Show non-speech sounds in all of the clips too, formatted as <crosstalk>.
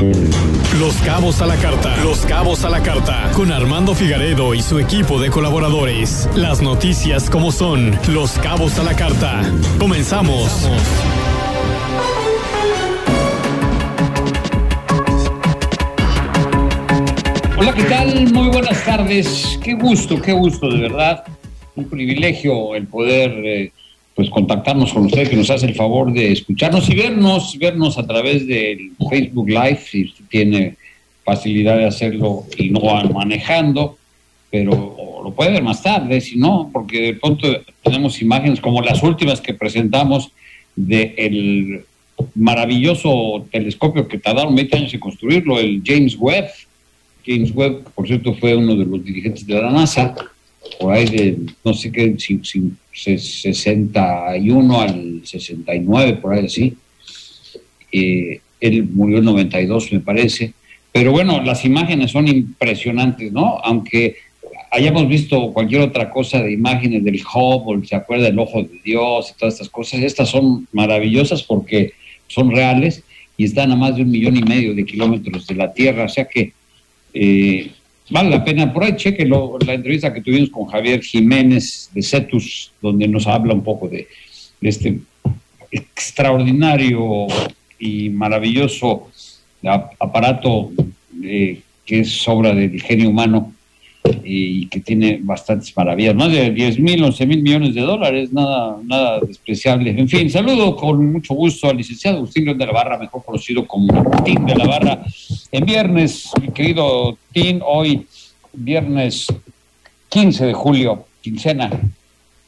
Los cabos a la carta. Los cabos a la carta. Con Armando Figaredo y su equipo de colaboradores. Las noticias como son. Los cabos a la carta. Comenzamos. Hola, ¿qué tal? Muy buenas tardes. Qué gusto, qué gusto, de verdad. Un privilegio el poder eh, pues contactarnos con usted que nos hace el favor de escucharnos y vernos, vernos a través del Facebook Live, si usted tiene facilidad de hacerlo y no manejando, pero lo puede ver más tarde, si no, porque de pronto tenemos imágenes como las últimas que presentamos del maravilloso telescopio que tardaron 20 años en construirlo, el James Webb. James Webb, por cierto, fue uno de los dirigentes de la NASA, por ahí de, no sé qué, 61 al 69, por ahí así. Eh, él murió en 92, me parece. Pero bueno, las imágenes son impresionantes, ¿no? Aunque hayamos visto cualquier otra cosa de imágenes del Hubble, se acuerda del ojo de Dios y todas estas cosas, estas son maravillosas porque son reales y están a más de un millón y medio de kilómetros de la Tierra, o sea que eh, vale la pena. Por ahí cheque la entrevista que tuvimos con Javier Jiménez de CETUS, donde nos habla un poco de, este extraordinario y maravilloso aparato eh, que es obra del genio humano y que tiene bastantes maravillas, más de 10 mil, 11 mil millones de dólares, nada, nada despreciable. En fin, saludo con mucho gusto al licenciado Agustín León de la Barra, mejor conocido como Tim de la Barra. En viernes, mi querido Tim, hoy viernes 15 de julio, quincena.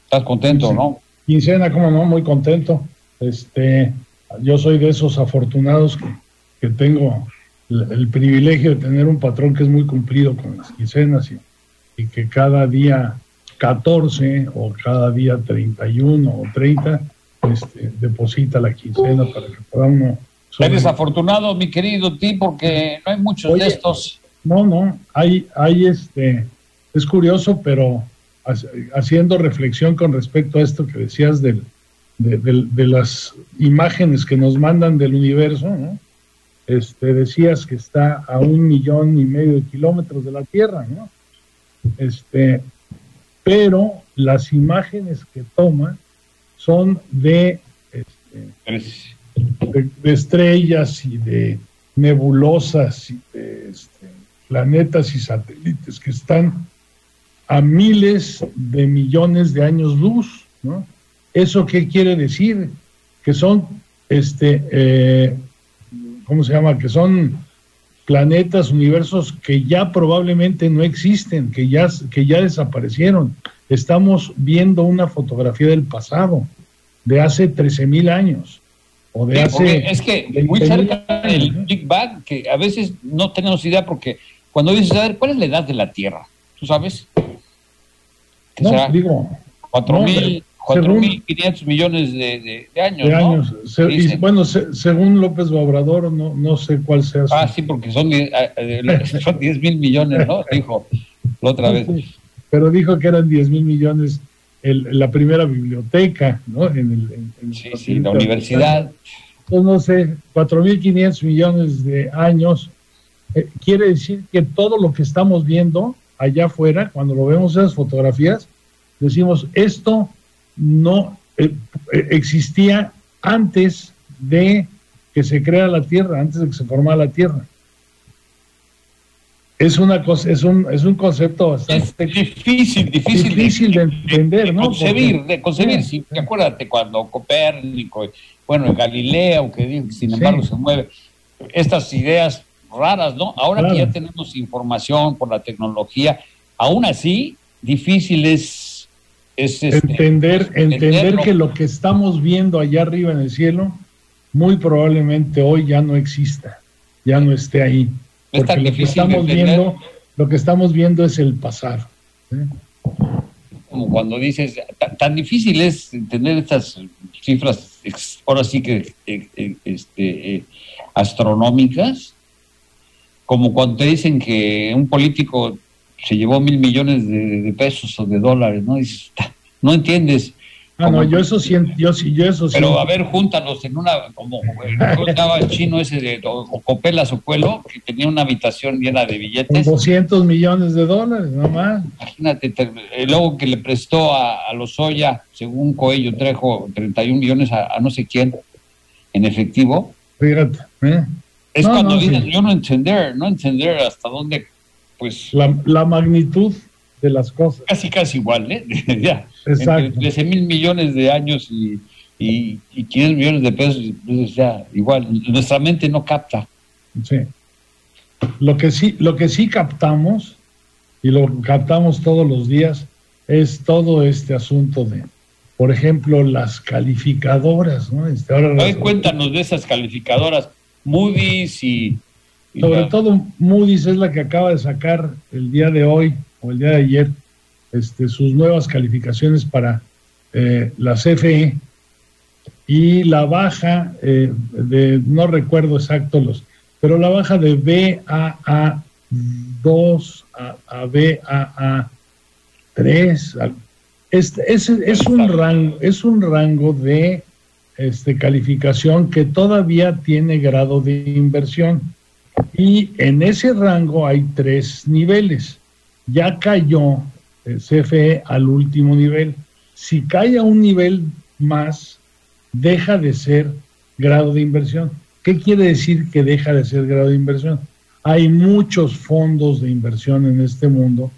¿Estás contento, no? Quincena, como no, muy contento. Este, yo soy de esos afortunados que, que tengo el, privilegio de tener un patrón que es muy cumplido con las quincenas y, y que cada día 14 o cada día 31 o 30 este, deposita la quincena para que pueda uno... Eres afortunado, mi querido Ti, porque no hay muchos de estos. No, no, hay, hay este, es curioso, pero haciendo reflexión con respecto a esto que decías del, de, de, las imágenes que nos mandan del universo, ¿no? Este, decías que está a un millón y medio de kilómetros de la Tierra, ¿no? Este, pero las imágenes que toma son de, este, de, estrellas y de nebulosas y de este, planetas y satélites que están a miles de millones de años luz, ¿no? ¿Eso qué quiere decir? Que son este, eh, ¿cómo se llama? Que son planetas, universos que ya probablemente no existen, que ya, que ya desaparecieron. Estamos viendo una fotografía del pasado, de hace 13 mil años. O de hace es que muy cerca del Big Bang, que a veces no tenemos idea, porque cuando dices, a ver, ¿cuál es la edad de la Tierra? ¿Tú sabes? no, digo. ¿Cuatro mil? 4.500 millones de, años. bueno, según López Obrador, no, no sé cuál sea. Ah, sí, porque son, 10 ah, mil millones, ¿no? <laughs> Dijo la otra vez. Pero dijo que eran 10 mil millones el, la primera biblioteca, ¿no? En el, sí, sí, la universidad. Entonces, no sé, 4.500 millones de años. Eh, quiere decir que todo lo que estamos viendo allá afuera, cuando lo vemos en las fotografías, decimos, esto no eh, eh, existía antes de que se crea la Tierra, antes de que se formara la Tierra. Es una cosa, es un, es un concepto bastante difícil, difícil, difícil de, entender, ¿no? Concebir, de concebir. Sí, acuérdate cuando Copérnico, bueno, Galileo, que sin embargo se mueve, estas ideas raras, ¿no? Ahora que ya tenemos información por la tecnología, aún así, difícil es este, entender, entender que lo que estamos viendo allá arriba en el cielo, muy probablemente hoy ya no exista, ya no esté ahí. Porque lo que estamos viendo, lo que estamos viendo es el pasar. Como cuando dices, tan, difícil es entender estas cifras, ahora sí que eh, eh, este, eh, astronómicas, como cuando te dicen que un político se llevó mil millones de, pesos o de dólares, ¿no? no entiendes Ah, no, yo eso sí, yo sí, yo eso sí. Pero a ver, júntanos en una, como <laughs> estaba el chino ese de Copela Socuelo, que tenía una habitación llena de billetes. 200 millones de dólares, nomás. Imagínate, el logo que le prestó a, a Lozoya, según Coello, trajo 31 millones a, no sé quién en efectivo. Fíjate, ¿eh? Es cuando dicen, yo no entender, no entender hasta dónde, pues... La, la magnitud de las cosas. Casi, casi igual, ¿eh? <laughs> ya. Exacto. 13 mil millones de años y, y, 500 millones de pesos, entonces ya, igual, nuestra mente no capta. Sí. Lo que sí, lo que sí captamos, y lo captamos todos los días, es todo este asunto de, por ejemplo, las calificadoras, ¿no? Este, ahora cuéntanos de esas calificadoras, Moody's y... Sobre todo Moody's es la que acaba de sacar el día de hoy o el día de ayer este, sus nuevas calificaciones para eh, la CFE y la baja eh, de, no recuerdo exacto los, pero la baja de BAA2 a, a BAA3 este, es, es, un rango, es un rango de este, calificación que todavía tiene grado de inversión. Y en ese rango hay tres niveles. Ya cayó CFE al último nivel. Si cae a un nivel más, deja de ser grado de inversión. ¿Qué quiere decir que deja de ser grado de inversión? Hay muchos fondos de inversión en este mundo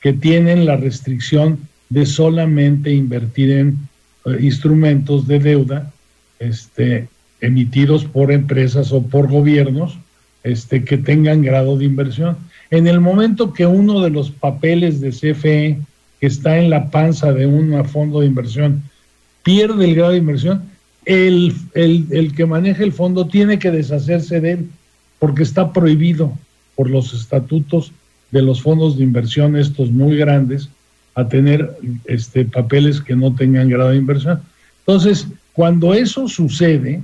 que tienen la restricción de solamente invertir en eh, instrumentos de deuda este, emitidos por empresas o por gobiernos este, que tengan grado de inversión. En el momento que uno de los papeles de CFE que está en la panza de un fondo de inversión pierde el grado de inversión, el, el, que maneja el fondo tiene que deshacerse de él porque está prohibido por los estatutos de los fondos de inversión, estos muy grandes, a tener este, papeles que no tengan grado de inversión. Entonces, cuando eso sucede,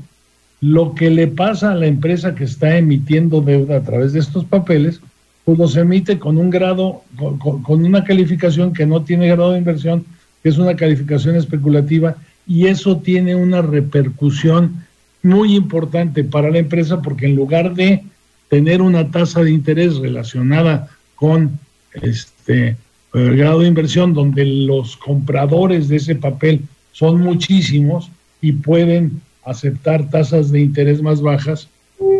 lo que le pasa a la empresa que está emitiendo deuda a través de estos papeles pues los emite con un grado, con, una calificación que no tiene grado de inversión, que es una calificación especulativa, y eso tiene una repercusión muy importante para la empresa porque en lugar de tener una tasa de interés relacionada con este el grado de inversión donde los compradores de ese papel son muchísimos y pueden aceptar tasas de interés más bajas,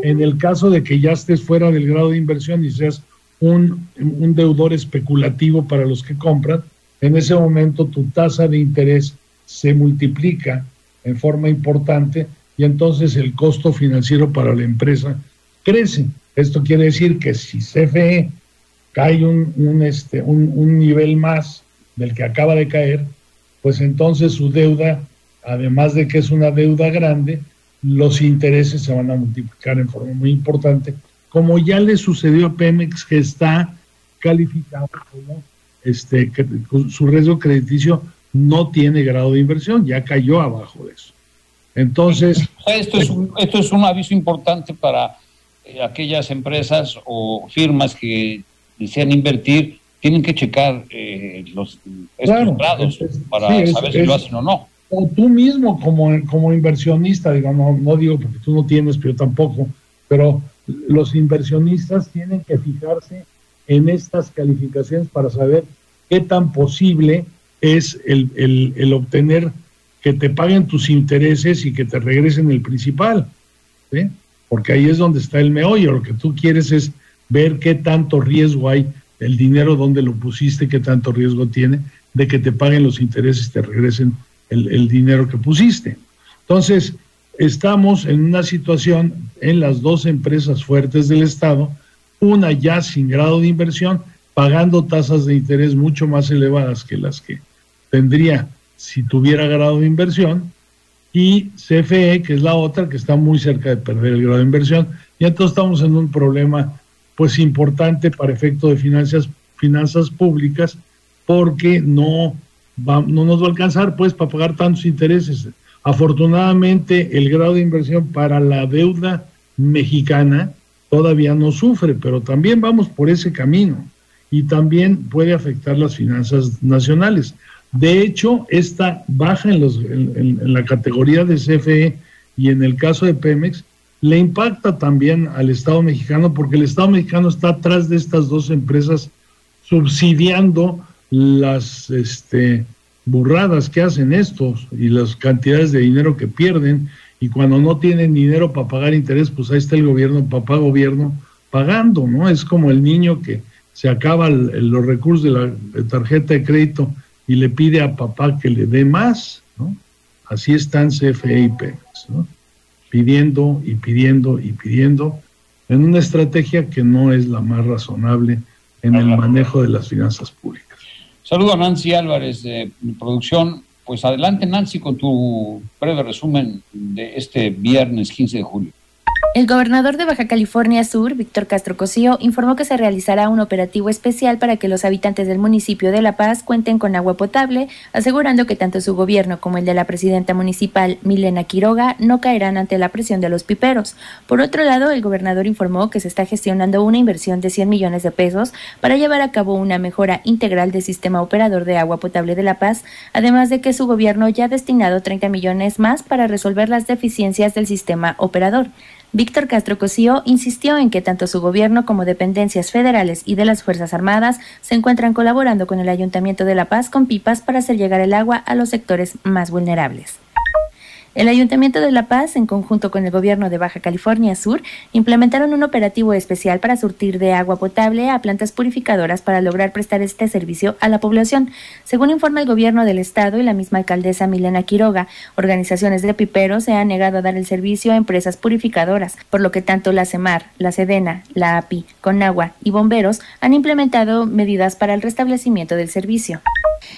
en el caso de que ya estés fuera del grado de inversión y seas un, deudor especulativo para los que compran, en ese momento tu tasa de interés se multiplica en forma importante y entonces el costo financiero para la empresa crece. Esto quiere decir que si CFE cae un, un, este, un, un nivel más del que acaba de caer, pues entonces su deuda, además de que es una deuda grande, los intereses se van a multiplicar en forma muy importante como ya le sucedió a Pemex, que está calificado como este, que su riesgo crediticio no tiene grado de inversión, ya cayó abajo de eso. Entonces... Esto es un, esto es un aviso importante para eh, aquellas empresas o firmas que desean invertir, tienen que checar eh, los estos grados para saber si lo hacen o no. O tú mismo como, como inversionista, digo, no, no digo porque tú no tienes, pero tampoco, pero los inversionistas tienen que fijarse en estas calificaciones para saber qué tan posible es el, obtener que te paguen tus intereses y que te regresen el principal. Porque ahí es donde está el meollo. Lo que tú quieres es ver qué tanto riesgo hay, el dinero donde lo pusiste, qué tanto riesgo tiene de que te paguen los intereses y te regresen el, dinero que pusiste. Entonces, estamos en una situación en las dos empresas fuertes del Estado, una ya sin grado de inversión, pagando tasas de interés mucho más elevadas que las que tendría si tuviera grado de inversión, y CFE, que es la otra, que está muy cerca de perder el grado de inversión. Y entonces estamos en un problema pues importante para efecto de finanzas, finanzas públicas, porque no, va, no nos va a alcanzar pues para pagar tantos intereses Afortunadamente, el grado de inversión para la deuda mexicana todavía no sufre, pero también vamos por ese camino y también puede afectar las finanzas nacionales. De hecho, esta baja en, los, en, la categoría de CFE y en el caso de Pemex le impacta también al Estado mexicano porque el Estado mexicano está atrás de estas dos empresas subsidiando las este, burradas que hacen estos y las cantidades de dinero que pierden y cuando no tienen dinero para pagar interés, pues ahí está el gobierno, papá gobierno, pagando, ¿no? Es como el niño que se acaba los recursos de la tarjeta de crédito y le pide a papá que le dé más, ¿no? Así están CFE y Pemex, ¿no? Pidiendo y pidiendo y pidiendo en una estrategia que no es la más razonable en el manejo de las finanzas públicas. Saludo a Nancy Álvarez de producción. Pues adelante Nancy con tu breve resumen de este viernes 15 de julio. El gobernador de Baja California Sur, Víctor Castro Cosío, informó que se realizará un operativo especial para que los habitantes del municipio de La Paz cuenten con agua potable, asegurando que tanto su gobierno como el de la presidenta municipal, Milena Quiroga, no caerán ante la presión de los piperos. Por otro lado, el gobernador informó que se está gestionando una inversión de 100 millones de pesos para llevar a cabo una mejora integral del sistema operador de agua potable de La Paz, además de que su gobierno ya ha destinado 30 millones más para resolver las deficiencias del sistema operador. Víctor Castro Cosío insistió en que tanto su gobierno como dependencias federales y de las Fuerzas Armadas se encuentran colaborando con el Ayuntamiento de La Paz con pipas para hacer llegar el agua a los sectores más vulnerables. El Ayuntamiento de La Paz, en conjunto con el gobierno de Baja California Sur, implementaron un operativo especial para surtir de agua potable a plantas purificadoras para lograr prestar este servicio a la población. Según informa el gobierno del estado y la misma alcaldesa Milena Quiroga, organizaciones de piperos se han negado a dar el servicio a empresas purificadoras, por lo que tanto la CEMAR, la SEDENA, la API, Conagua y bomberos han implementado medidas para el restablecimiento del servicio.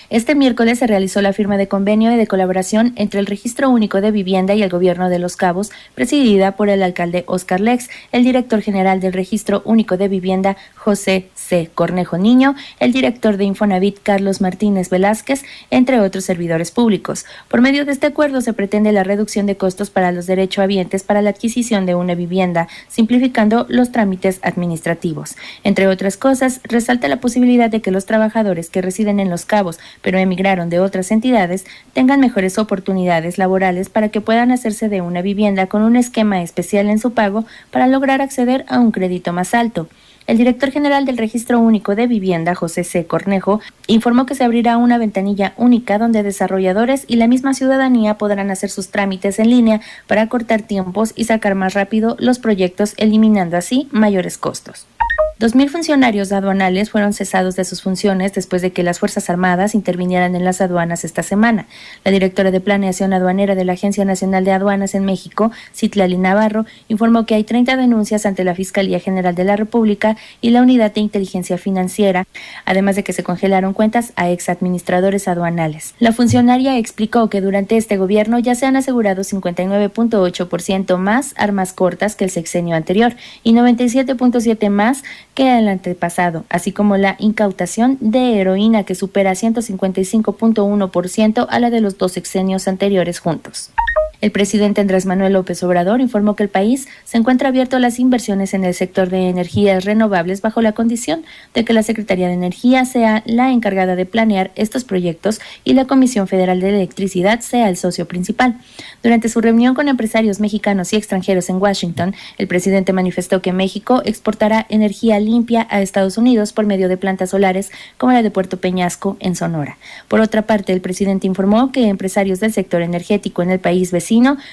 Este miércoles se realizó la firma de convenio de colaboración entre el Registro Único de Vivienda y el Gobierno de Los Cabos, presidida por el alcalde Oscar Lex, el director general del Registro Único de Vivienda José C. Cornejo Niño, el director de Infonavit Carlos Martínez Velázquez, entre otros servidores públicos. Por medio de este acuerdo se pretende la reducción de costos para los derechohabientes para la adquisición de una vivienda, simplificando los trámites administrativos. Entre otras cosas, resalta la posibilidad de que los trabajadores que residen en Los Cabos pero emigraron de otras entidades, tengan mejores oportunidades laborales para que puedan hacerse de una vivienda con un esquema especial en su pago para lograr acceder a un crédito más alto. El director general del Registro Único de Vivienda, José C. Cornejo, informó que se abrirá una ventanilla única donde desarrolladores y la misma ciudadanía podrán hacer sus trámites en línea para cortar tiempos y sacar más rápido los proyectos, eliminando así mayores costos. Dos mil funcionarios aduanales fueron cesados de sus funciones después de que las Fuerzas Armadas intervinieran en las aduanas esta semana. La directora de Planeación Aduanera de la Agencia Nacional de Aduanas en México, Citlali Navarro, informó que hay 30 denuncias ante la Fiscalía General de la República y la Unidad de Inteligencia Financiera, además de que se congelaron cuentas a exadministradores aduanales. La funcionaria explicó que durante este gobierno ya se han asegurado 59.8% más armas cortas que el sexenio anterior y 97.7 más que el antepasado, así como la incautación de heroína que supera 155.1% a la de los dos sexenios anteriores juntos. El presidente Andrés Manuel López Obrador informó que el país se encuentra abierto a las inversiones en el sector de energías renovables bajo la condición de que la Secretaría de Energía sea la encargada de planear estos proyectos y la Comisión Federal de Electricidad sea el socio principal. Durante su reunión con empresarios mexicanos y extranjeros en Washington, el presidente manifestó que México exportará energía limpia a Estados Unidos por medio de plantas solares como la de Puerto Peñasco en Sonora. Por otra parte, el presidente informó que empresarios del sector energético en el país vecino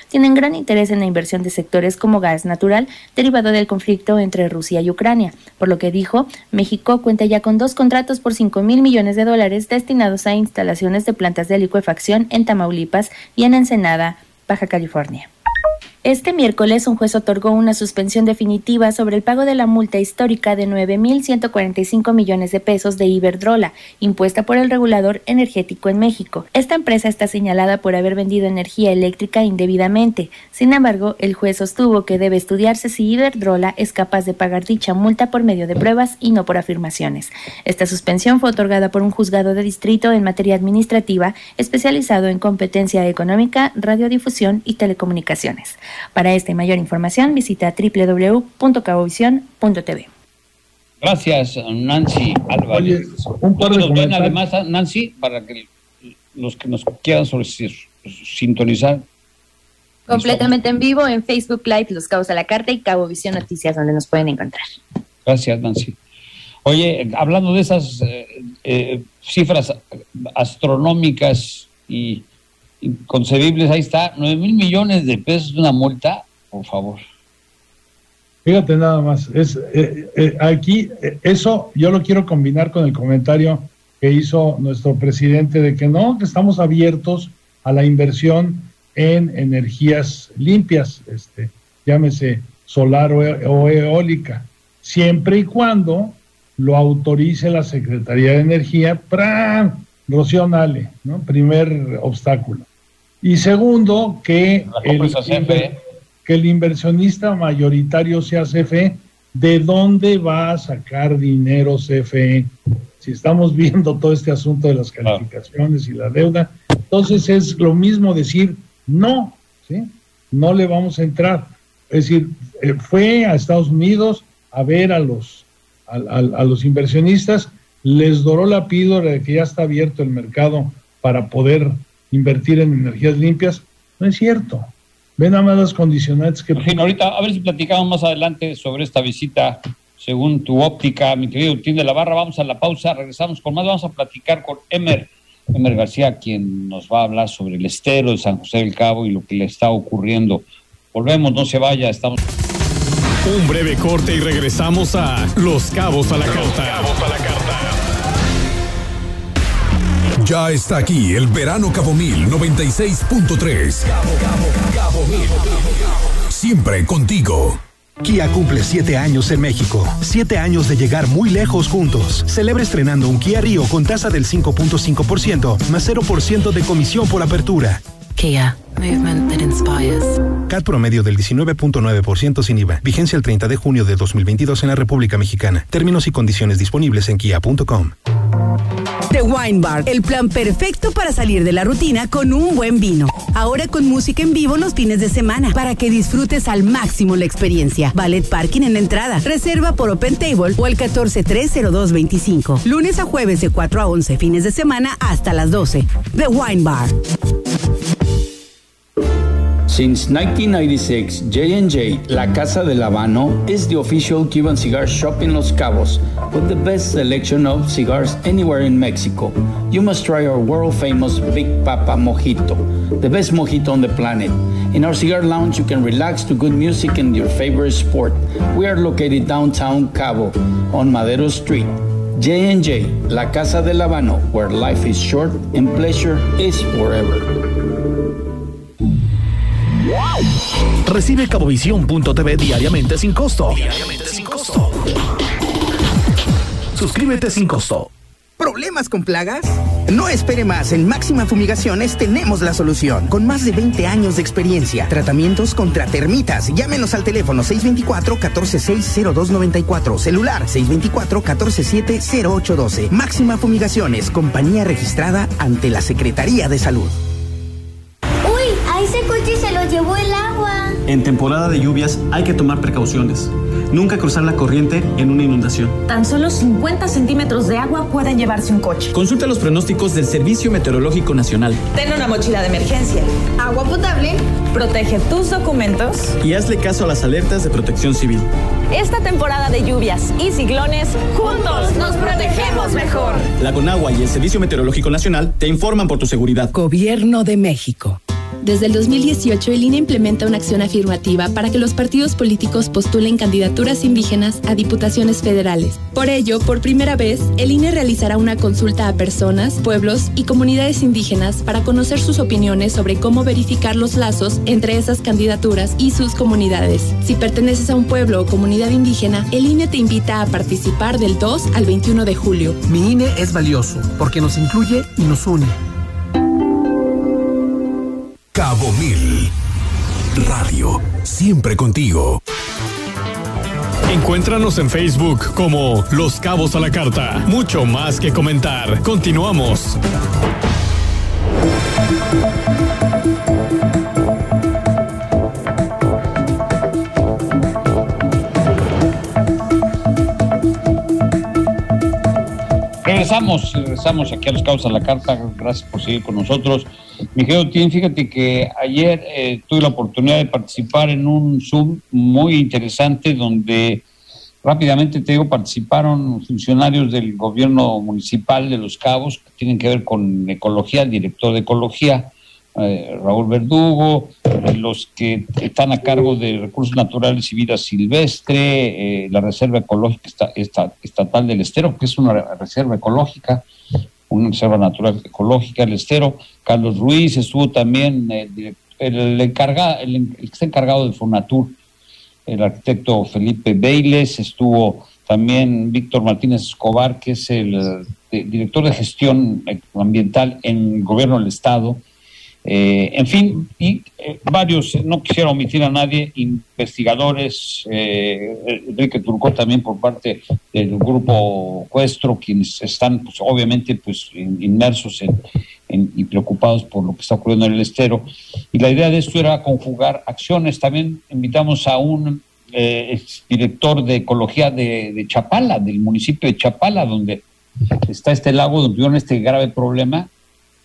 tienen gran interés en la inversión de sectores como gas natural derivado del conflicto entre Rusia y Ucrania, por lo que dijo, México cuenta ya con dos contratos por 5 mil millones de dólares destinados a instalaciones de plantas de licuefacción en Tamaulipas y en Ensenada, Baja California. Este miércoles, un juez otorgó una suspensión definitiva sobre el pago de la multa histórica de 9.145 millones de pesos de Iberdrola, impuesta por el regulador energético en México. Esta empresa está señalada por haber vendido energía eléctrica indebidamente. Sin embargo, el juez sostuvo que debe estudiarse si Iberdrola es capaz de pagar dicha multa por medio de pruebas y no por afirmaciones. Esta suspensión fue otorgada por un juzgado de distrito en materia administrativa especializado en competencia económica, radiodifusión y telecomunicaciones. Para esta y mayor información visita www.cabovision.tv. Gracias, Nancy Álvarez. un par de además, Nancy, para que los que nos quieran sintonizar. Completamente en vivo en Facebook Live, Los Cabos a la Carta y Cabo Visión Noticias, donde nos pueden encontrar. Gracias, Nancy. Oye, hablando de esas eh, eh, cifras astronómicas y inconcebibles, ahí está, 9 mil millones de pesos de una multa, por favor. Fíjate nada más, es eh, aquí eso yo lo quiero combinar con el comentario que hizo nuestro presidente de que no, que estamos abiertos a la inversión en energías limpias, este, llámese solar o, eólica, siempre y cuando lo autorice la Secretaría de Energía, ¡pram! Rocío Nale, ¿no? Primer obstáculo. Y segundo, que el, que el inversionista mayoritario sea CFE, ¿de dónde va a sacar dinero CFE? Si estamos <laughs> viendo todo este asunto de las calificaciones y la deuda, entonces es lo mismo decir, no, ¿sí? No le vamos a entrar. Es decir, eh, fue a Estados Unidos a ver a los, a, los inversionistas, les doró la píldora de que ya está abierto el mercado para poder invertir en energías limpias. No es cierto. Ven nada más las condicionantes que... fin, ahorita a ver si platicamos más adelante sobre esta visita según tu óptica, mi querido Tim de la Barra. Vamos a la pausa, regresamos con más. Vamos a platicar con Emer Emer García, quien nos va a hablar sobre el estero de San José del Cabo y lo que le está ocurriendo. Volvemos, no se vaya, estamos. Un breve corte y regresamos a Los Cabos a la Carta. a la Carta. Ya está aquí el verano Cabo Mil 96.3. Cabo, Cabo, Cabo Mil. Siempre contigo. Kia cumple 7 años en México. 7 años de llegar muy lejos juntos. Celebra estrenando un Kia Rio con tasa del 5.5% más 0% de comisión por apertura. Kia, movement that inspires. CAT promedio del 19.9% sin IVA. Vigencia el 30 de junio de 2022 en la República Mexicana. Términos y condiciones disponibles en kia.com. The Wine Bar, el plan perfecto para salir de la rutina con un buen vino. Ahora con música en vivo los fines de semana para que disfrutes al máximo la experiencia. Ballet parking en la entrada. Reserva por Open Table o el 14-30225. Lunes a jueves de 4 a 11, fines de semana hasta las 12. The Wine Bar. Since 1996, J&J, La Casa del Habano, is the official Cuban cigar shop in Los Cabos with the best selection of cigars anywhere in Mexico. You must try our world-famous Big Papa Mojito, the best mojito on the planet. In our cigar lounge, you can relax to good music and your favorite sport. We are located downtown Cabo on Madero Street. J&J, La Casa del Habano, where life is short and pleasure is forever. Recibe cabovisión.tv diariamente sin costo. Diariamente sin costo. Suscríbete sin costo. ¿Problemas con plagas? No espere más, en Máxima Fumigaciones tenemos la solución. Con más de 20 años de experiencia, tratamientos contra termitas. Llámenos al teléfono 624-1460294, celular 624-147-0812. Máxima Fumigaciones, compañía registrada ante la Secretaría de Salud. En temporada de lluvias hay que tomar precauciones. Nunca cruzar la corriente en una inundación. Tan solo 50 centímetros de agua pueden llevarse un coche. Consulta los pronósticos del Servicio Meteorológico Nacional. Ten una mochila de emergencia. Agua potable. Protege tus documentos. Y hazle caso a las alertas de protección civil. Esta temporada de lluvias y ciclones, juntos nos protegemos mejor. La Conagua y el Servicio Meteorológico Nacional te informan por tu seguridad. Gobierno de México. Desde el 2018, el INE implementa una acción afirmativa para que los partidos políticos postulen candidaturas indígenas a diputaciones federales. Por ello, por primera vez, el INE realizará una consulta a personas, pueblos y comunidades indígenas para conocer sus opiniones sobre cómo verificar los lazos entre esas candidaturas y sus comunidades. Si perteneces a un pueblo o comunidad indígena, el INE te invita a participar del 2 al 21 de julio. Mi INE es valioso porque nos incluye y nos une. Cabo Mil. Radio, siempre contigo. Encuéntranos en Facebook como Los Cabos a la Carta. Mucho más que comentar. Continuamos. Regresamos, regresamos aquí a los Cabos a la Carta. Gracias por seguir con nosotros. Miguel Tien, fíjate que ayer eh, tuve la oportunidad de participar en un Zoom muy interesante donde rápidamente te digo, participaron funcionarios del gobierno municipal de Los Cabos que tienen que ver con ecología, el director de ecología, eh, Raúl Verdugo, los que están a cargo de recursos naturales y vida silvestre, eh, la Reserva Ecológica Estatal del Estero, que es una reserva ecológica, una reserva natural ecológica, el Estero. Carlos Ruiz estuvo también, el, el, encargado, el, que está encargado del Fonatur, el arquitecto Felipe Beiles, estuvo también Víctor Martínez Escobar, que es el director de gestión ambiental en el gobierno del Estado, eh, en fin, y eh, varios, no quisiera omitir a nadie, investigadores, eh, Enrique Turcó también por parte del grupo Cuestro, quienes están pues, obviamente pues, inmersos en, y preocupados por lo que está ocurriendo en el estero. Y la idea de esto era conjugar acciones. También invitamos a un director de ecología de, de, Chapala, del municipio de Chapala, donde está este lago, donde tuvieron este grave problema,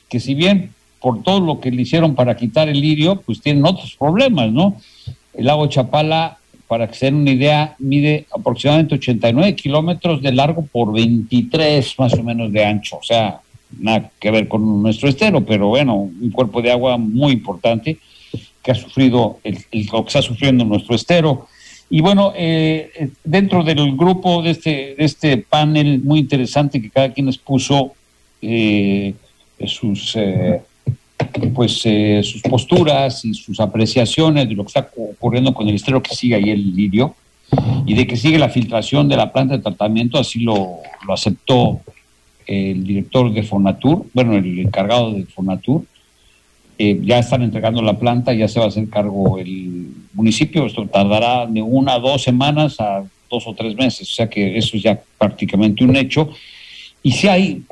que si bien por todo lo que le hicieron para quitar el lirio, pues tienen otros problemas, ¿no? El lago Chapala, para que se den una idea, mide aproximadamente 89 kilómetros de largo por 23 más o menos de ancho, o sea, nada que ver con nuestro estero, pero bueno, un cuerpo de agua muy importante que ha sufrido el, lo que está sufriendo nuestro estero. Y bueno, eh, eh, dentro del grupo de este, de este panel muy interesante que cada quien expuso eh, sus pues eh, sus posturas y sus apreciaciones de lo que está ocurriendo con el estero que sigue ahí el lirio y de que sigue la filtración de la planta de tratamiento, así lo, lo aceptó el director de Fonatur, bueno, el encargado de Fonatur, eh, ya están entregando la planta, ya se va a hacer cargo el municipio, esto tardará de una a dos semanas a dos o tres meses, o sea que eso es ya prácticamente un hecho. Y si hay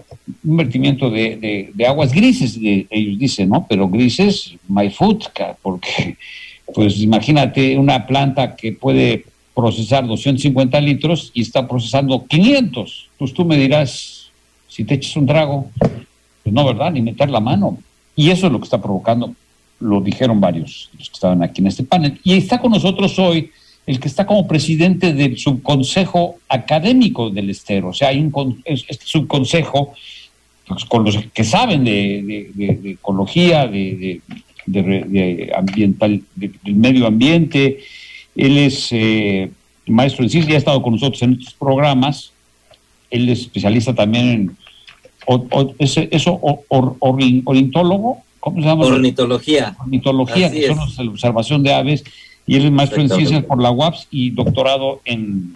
vertimiento de, aguas grises, ellos dicen, ¿no? Pero grises, my food, porque, pues imagínate una planta que puede procesar 250 litros y está procesando 500. Pues tú me dirás, si te echas un trago, pues no, ¿verdad? Ni meter la mano. Y eso es lo que está provocando, lo dijeron varios los que estaban aquí en este panel. Y está con nosotros hoy el que está como presidente del subconsejo académico del Estero. O sea, hay un este subconsejo pues, con los que saben de, ecología, de, ambiental, del medio ambiente. Él es eh, maestro en ciencia, ya ha estado con nosotros en estos programas. Él es especialista también en eso, ornitólogo, ¿cómo se llama? Ornitología. Ornitología, que son la observación de aves y él es maestro en ciencias por la UAPS y doctorado en,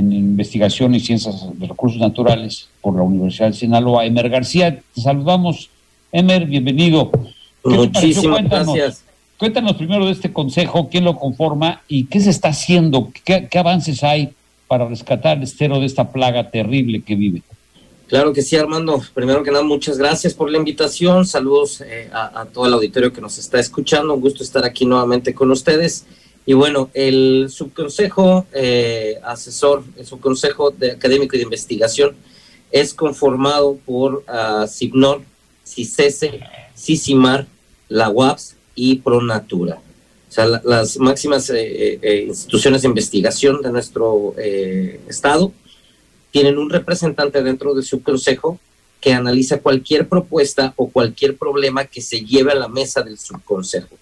investigación y ciencias de recursos naturales por la Universidad de Sinaloa. Emer García, te saludamos. Emer, bienvenido. Muchísimas gracias. Cuéntanos primero de este consejo, quién lo conforma y qué se está haciendo, qué, avances hay para rescatar el estero de esta plaga terrible que vive. Claro que sí, Armando. Primero que nada, muchas gracias por la invitación. Saludos eh, a, todo el auditorio que nos está escuchando. Un gusto estar aquí nuevamente con ustedes. Y bueno, el subconsejo eh, asesor, el subconsejo de académico y de investigación es conformado por uh, CIPNOR, CICESE, CICIMAR, la UAPS y PRONATURA. O sea, las máximas eh, eh, instituciones de investigación de nuestro estado tienen un representante dentro del subconsejo que analiza cualquier propuesta o cualquier problema que se lleve a la mesa del subconsejo.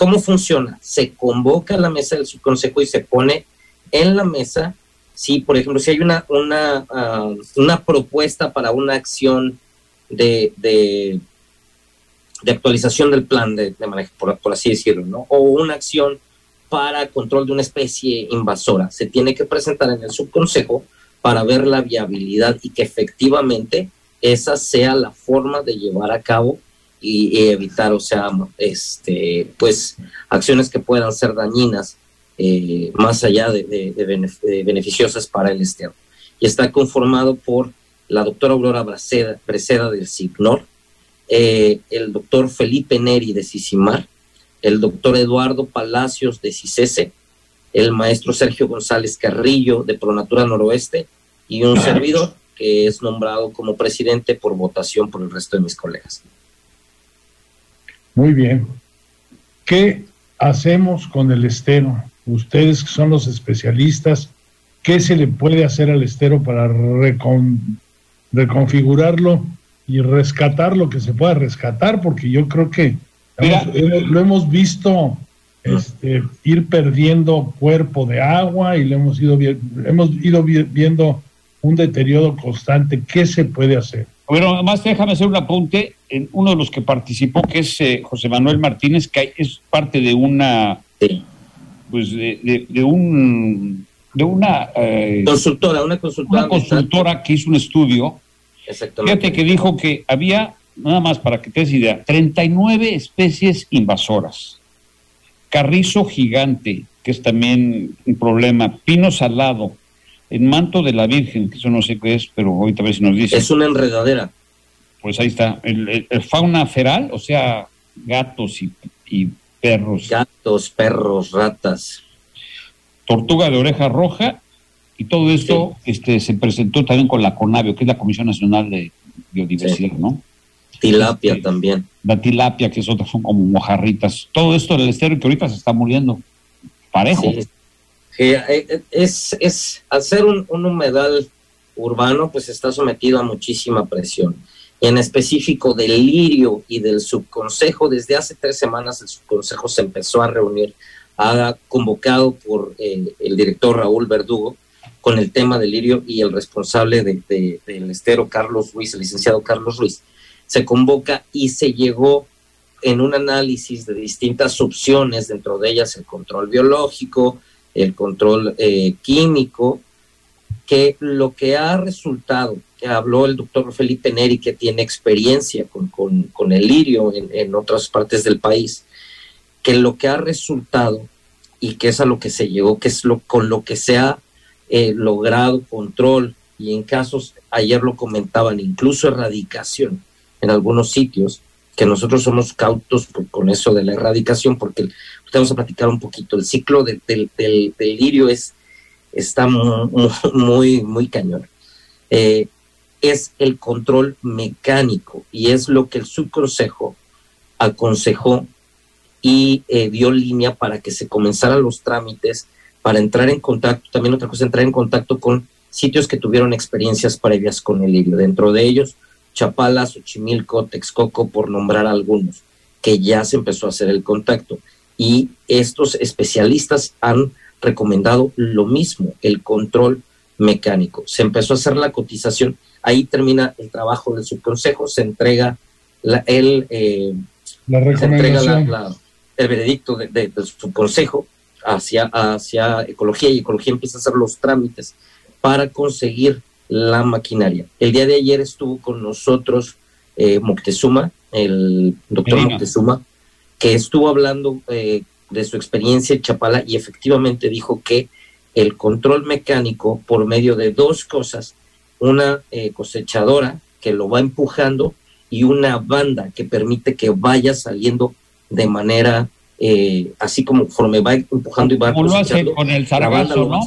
¿Cómo funciona? Se convoca a la mesa del subconsejo y se pone en la mesa, si por ejemplo, si hay una, una, ah, una propuesta para una acción de, de, actualización del plan de, manejo, por, así decirlo, ¿no? o una acción para control de una especie invasora, se tiene que presentar en el subconsejo para ver la viabilidad y que efectivamente esa sea la forma de llevar a cabo y, evitar, o sea, este, pues acciones que puedan ser dañinas eh, más allá de, beneficiosas para el estero. Y está conformado por la doctora Aurora Breceda del CIGNOR, eh, el doctor Felipe Neri de CICIMAR, el doctor Eduardo Palacios de CICESE, el maestro Sergio González Carrillo de Pronatura Noroeste y un servidor que es nombrado como presidente por votación por el resto de mis colegas. Muy bien. ¿Qué hacemos con el estero? Ustedes que son los especialistas, ¿qué se le puede hacer al estero para reconfigurarlo y rescatar lo que se pueda rescatar? Porque yo creo que lo hemos visto este, ir perdiendo cuerpo de agua y le hemos ido, hemos ido viendo un deterioro constante. ¿Qué se puede hacer? Bueno, además déjame hacer un apunte. En uno de los que participó, que es eh, José Manuel Martínez, que es parte de una, pues de, de, un, de una eh, consultora, una consultora, una consultora que hizo un estudio. Fíjate que dijo que había, nada más para que te des idea, 39 especies invasoras carrizo gigante, que es también un problema, pino salado, el manto de la Virgen, que eso no sé qué es, pero ahorita a ver si nos dice. Es una enredadera. Pues ahí está, el, fauna feral, o sea, gatos y, perros. Gatos, perros, ratas. Tortuga de oreja roja, y todo esto este, se presentó también con la CONAVIO, que es la Comisión Nacional de Biodiversidad, ¿no? Tilapia también. La tilapia, que es otra, son como mojarritas. Todo esto del estero que ahorita se está muriendo parejo. Sí. Eh, eh, es, es, al ser un, humedal urbano, pues está sometido a muchísima presión. Y en específico del lirio y del subconsejo, desde hace tres semanas el subconsejo se empezó a reunir, ha convocado por eh, el director Raúl Verdugo con el tema del lirio y el responsable de, del estero Carlos Ruiz, el licenciado Carlos Ruiz se convoca y se llegó en un análisis de distintas opciones, dentro de ellas el control biológico, el control eh, químico, que lo que ha resultado, que habló el doctor Felipe Neri, que tiene experiencia con, el lirio en, otras partes del país, que lo que ha resultado y que es a lo que se llegó, que es lo, con lo que se ha eh, logrado control y en casos, ayer lo comentaban, incluso erradicación en algunos sitios, que nosotros somos cautos con eso de la erradicación, porque vamos a platicar un poquito. El ciclo del, del, lirio es, está muy, muy, cañón. Eh, es el control mecánico y es lo que el subconsejo aconsejó y eh, dio línea para que se comenzaran los trámites para entrar en contacto, también otra cosa, entrar en contacto con sitios que tuvieron experiencias previas con el lirio. Dentro de ellos, Chapala, Xochimilco, Texcoco, por nombrar algunos, que ya se empezó a hacer el contacto. Y estos especialistas han recomendado lo mismo, el control mecánico. Se empezó a hacer la cotización, ahí termina el trabajo del subconsejo, se entrega la, el, eh, el veredicto del subconsejo hacia, hacia ecología y ecología empieza a hacer los trámites para conseguir la maquinaria. El día de ayer estuvo con nosotros eh, Moctezuma, el doctor Moctezuma, que estuvo hablando eh, de su experiencia en Chapala y efectivamente dijo que el control mecánico por medio de dos cosas, una eh, cosechadora que lo va empujando y una banda que permite que vaya saliendo de manera eh, así como conforme va empujando y va como lo hace con el sargazo, ¿no?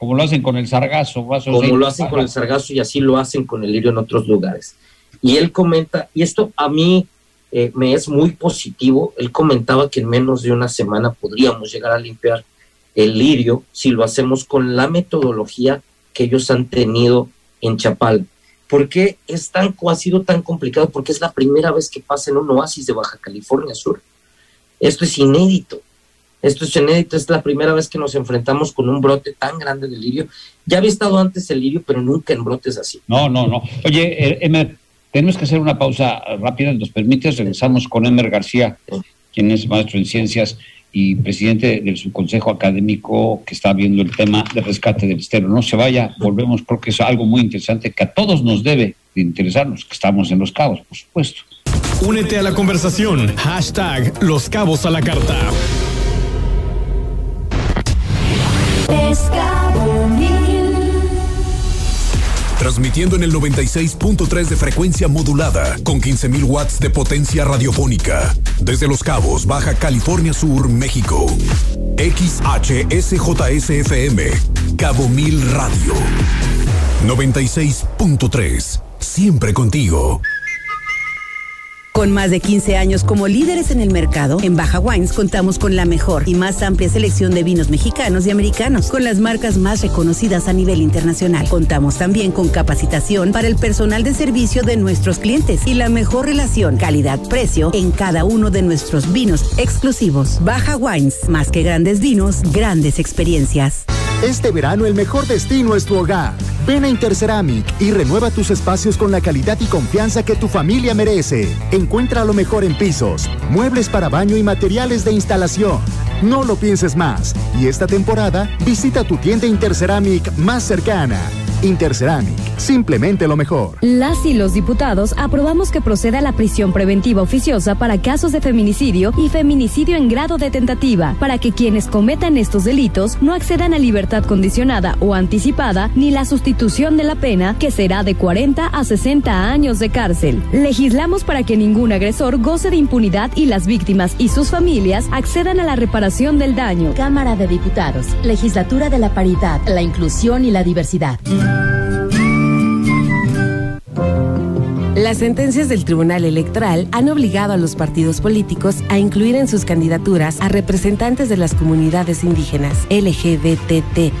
Como lo hacen con el sargazo. Como lo hacen con el sargazo y así lo hacen con el lirio en otros lugares. Y él comenta, y esto a mí eh, me es muy positivo, él comentaba que en menos de una semana podríamos llegar a limpiar el lirio si lo hacemos con la metodología que ellos han tenido en Chapal. ¿Por qué es tan, ha sido tan complicado? Porque es la primera vez que pasa en un oasis de Baja California Sur. Esto es inédito. Esto es inédito, es la primera vez que nos enfrentamos con un brote tan grande de lirio. Ya había estado antes el lirio, pero nunca en brotes así. No, no, no. Oye, Emer, tenemos que hacer una pausa rápida, ¿nos permites? Regresamos con Emer García, quien es maestro en ciencias y presidente del subconsejo académico que está viendo el tema de rescate del estero. No se vaya, volvemos, creo que es algo muy interesante que a todos nos debe de interesarnos, que estamos en los cabos, por supuesto. Únete a la conversación, hashtag los cabos a la carta. Transmitiendo en el 96.3 de frecuencia modulada con 15.000 watts de potencia radiofónica. Desde Los Cabos, Baja California Sur, México. XHSJSFM, Cabo Mil Radio. 96.3, siempre contigo. Con más de 15 años como líderes en el mercado, en Baja Wines contamos con la mejor y más amplia selección de vinos mexicanos y americanos, con las marcas más reconocidas a nivel internacional. Contamos también con capacitación para el personal de servicio de nuestros clientes y la mejor relación calidad-precio en cada uno de nuestros vinos exclusivos. Baja Wines, más que grandes vinos, grandes experiencias. Este verano el mejor destino es tu hogar. Ven a Interceramic y renueva tus espacios con la calidad y confianza que tu familia merece. Encuentra lo mejor en pisos, muebles para baño y materiales de instalación. No lo pienses más. Y esta temporada visita tu tienda Interceramic más cercana. Interceramic, simplemente lo mejor. Las y los diputados aprobamos que proceda la prisión preventiva oficiosa para casos de feminicidio y feminicidio en grado de tentativa, para que quienes cometan estos delitos no accedan a libertad condicionada o anticipada ni la sustitución de la pena, que será de 40 a 60 años de cárcel. Legislamos para que ningún agresor goce de impunidad y las víctimas y sus familias accedan a la reparación del daño. Cámara de Diputados, Legislatura de la Paridad, la Inclusión y la Diversidad. Las sentencias del Tribunal Electoral han obligado a los partidos políticos a incluir en sus candidaturas a representantes de las comunidades indígenas, LGBTIQ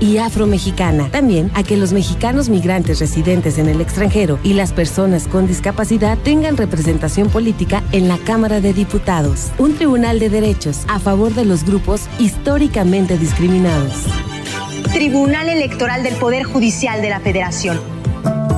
y afromexicana. También a que los mexicanos migrantes residentes en el extranjero y las personas con discapacidad tengan representación política en la Cámara de Diputados. Un tribunal de derechos a favor de los grupos históricamente discriminados. Tribunal Electoral del Poder Judicial de la Federación.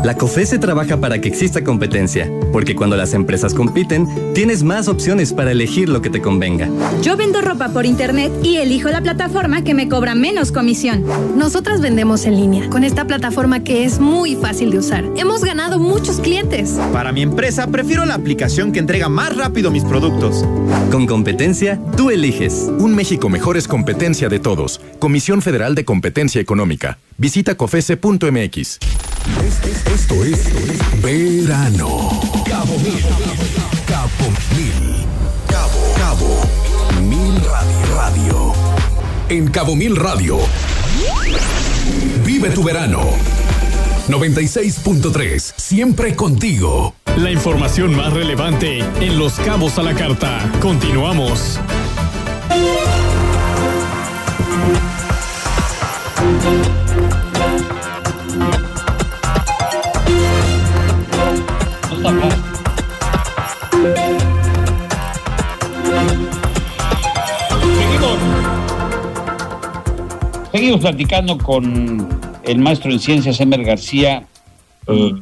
La COFESE trabaja para que exista competencia, porque cuando las empresas compiten, tienes más opciones para elegir lo que te convenga. Yo vendo ropa por internet y elijo la plataforma que me cobra menos comisión. Nosotras vendemos en línea, con esta plataforma que es muy fácil de usar. Hemos ganado muchos clientes. Para mi empresa, prefiero la aplicación que entrega más rápido mis productos. Con competencia, tú eliges. Un México mejor es competencia de todos. Comisión Federal de Competencia Económica. Visita cofese.mx. Esto es verano. Cabo Mil. Cabo Mil. Cabo. Cabo. Mil Radio. Radio. En Cabo Mil Radio. Vive tu verano. 96.3. Siempre contigo. La información más relevante en Los Cabos a la Carta. Continuamos. Seguimos platicando con el maestro en ciencias, Emer García,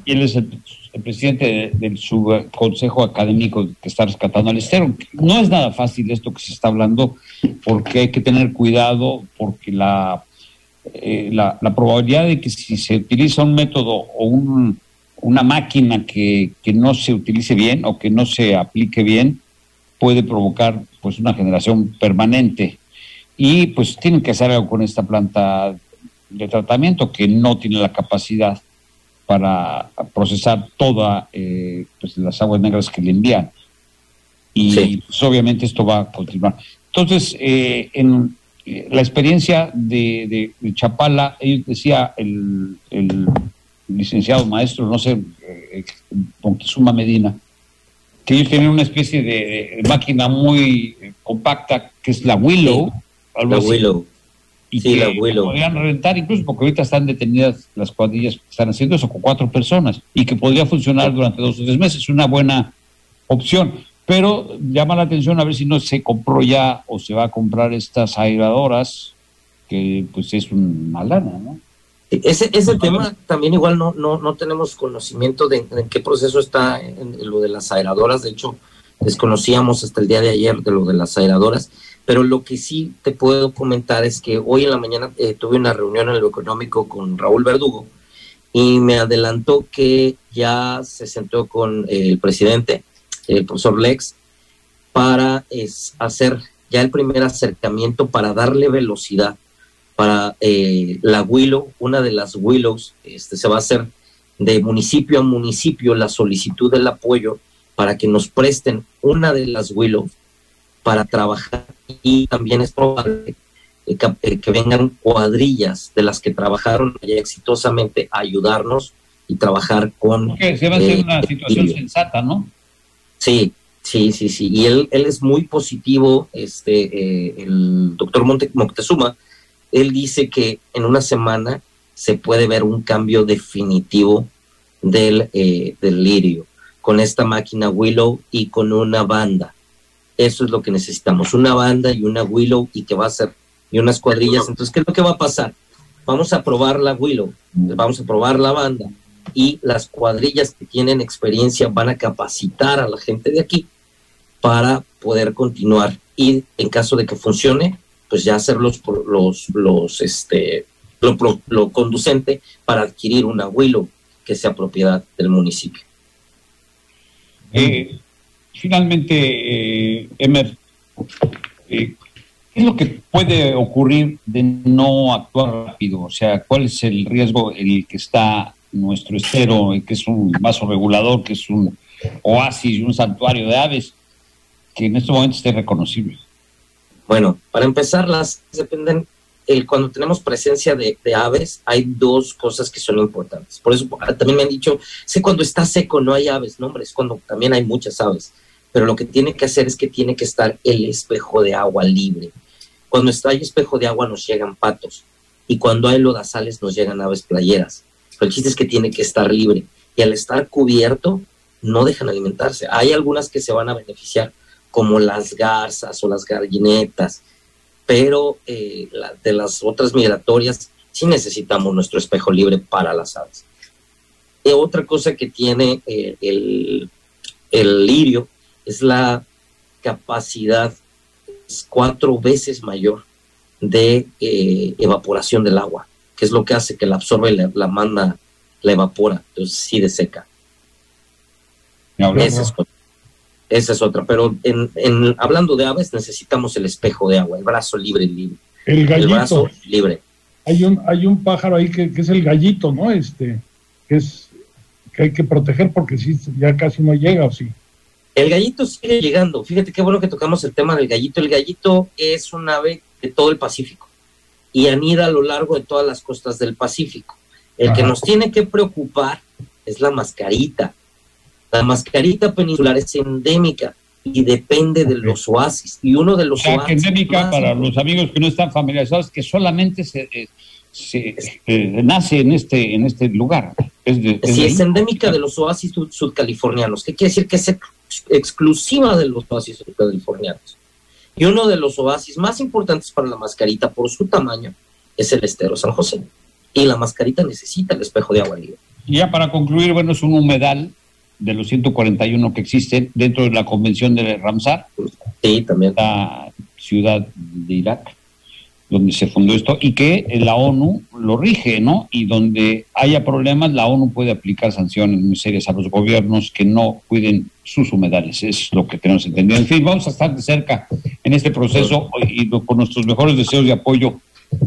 y él es el, el presidente de- del subconsejo académico que está rescatando al estero. No es nada fácil esto que se está hablando, porque hay que tener cuidado, porque la, eh, la, la probabilidad de que si se utiliza un método o un, una máquina que, que no se utilice bien o que no se aplique bien, puede provocar pues una generación permanente. Y pues tienen que hacer algo con esta planta de tratamiento que no tiene la capacidad para procesar todas pues, las aguas negras que le envían. Y pues, obviamente esto va a continuar. Entonces, eh, en eh, la experiencia de, de- de Chapala, ellos decía el, el licenciado maestro, no sé, eh, Monquizuma Medina, que ellos tienen una especie de, de máquina muy eh, compacta que es la Willow. Algo La así, Willow. Y Sí, que la Willow. podrían rentar incluso porque ahorita están detenidas las cuadrillas que están haciendo eso con cuatro personas y que podría funcionar durante dos o tres meses. Es una buena opción. Pero llama la atención a ver si no se compró ya o se va a comprar estas aeradoras, que pues es una lana, ¿no? Ese, ese tema también igual no, no, no tenemos conocimiento de en qué proceso está en, en lo de las aeradoras. De hecho, desconocíamos hasta el día de ayer de lo de las aeradoras. Pero lo que sí te puedo comentar es que hoy en la mañana eh, tuve una reunión en lo económico con Raúl Verdugo y me adelantó que ya se sentó con eh, el presidente, el profesor Lex, para hacer ya el primer acercamiento para darle velocidad para eh, la Willow, una de las Willows, este, se va a hacer de municipio a municipio la solicitud del apoyo para que nos presten una de las Willows para trabajar y también es probable eh, que, eh, que, vengan cuadrillas de las que trabajaron ya exitosamente a ayudarnos y trabajar con... Se va a hacer una situación sensata, ¿no? Sí, sí, sí, sí. Y él, él es muy positivo, este, el doctor Monte, Moctezuma, él dice que en una semana se puede ver un cambio definitivo del, eh, del lirio con esta máquina Willow y con una banda. Eso es lo que necesitamos, una banda y una Willow y que va a ser y unas cuadrillas. Entonces, ¿qué es lo que va a pasar? Vamos a probar la Willow, vamos a probar la banda y las cuadrillas que tienen experiencia van a capacitar a la gente de aquí para poder continuar y en caso de que funcione, pues ya hacer los, los, los este, lo, lo conducente para adquirir una Willow que sea propiedad del municipio. Finalmente, eh, Emer, eh, ¿qué es lo que puede ocurrir de no actuar rápido? O sea, ¿cuál es el riesgo en el que está nuestro estero, que es un vaso regulador, que es un oasis y un santuario de aves, que en este momento esté reconocible? Bueno, para empezar, las dependen, el, cuando tenemos presencia de, de, aves, hay dos cosas que son importantes. Por eso ah, también me han dicho, sé cuando está seco no hay aves, no, hombre, es cuando también hay muchas aves. Pero lo que tiene que hacer es que tiene que estar el espejo de agua libre. Cuando está el espejo de agua nos llegan patos y cuando hay lodazales nos llegan aves playeras. Pero el chiste es que tiene que estar libre y al estar cubierto no dejan alimentarse. Hay algunas que se van a beneficiar, como las garzas o las gallinetas, pero eh, de las otras migratorias sí necesitamos nuestro espejo libre para las aves. Y otra cosa que tiene eh, el lirio es la capacidad es cuatro veces mayor de eh, evaporación del agua, que es lo que hace que la absorbe y la, la manda, la evapora, entonces sí de seca. Esa es, esa es otra, pero en, en, hablando de aves necesitamos el espejo de agua, el brazo libre, libre. El gallito. El brazo libre. Hay un, hay un pájaro ahí que, que, es el gallito, ¿no? Este, que es que hay que proteger porque sí, ya casi no llega, ¿o sí? El gallito sigue llegando. Fíjate qué bueno que tocamos el tema del gallito. El gallito es un ave de todo el Pacífico y anida a lo largo de todas las costas del Pacífico. El Ajá. que nos tiene que preocupar es la mascarita. La mascarita peninsular es endémica y depende de los oasis. Y uno de los o sea, oasis. Endémica, para los amigos que no están familiarizados, que solamente se, eh, se eh, nace en este, en este lugar. Es de, es sí, es endémica de los oasis sud sudcalifornianos. ¿Qué quiere decir? Que es ex exclusiva de los oasis sudcalifornianos. Y uno de los oasis más importantes para la mascarita por su tamaño es el estero San José. Y la mascarita necesita el espejo de agua libre. Y ya para concluir, bueno, es un humedal de los 141 que existen dentro de la convención de Ramsar. Sí, también. La ciudad de Irak, donde se fundó esto, y que la ONU lo rige, ¿no? Y donde haya problemas, la ONU puede aplicar sanciones muy serias a los gobiernos que no cuiden sus humedales. Es lo que tenemos entendido. En fin, vamos a estar de cerca en este proceso y con nuestros mejores deseos de apoyo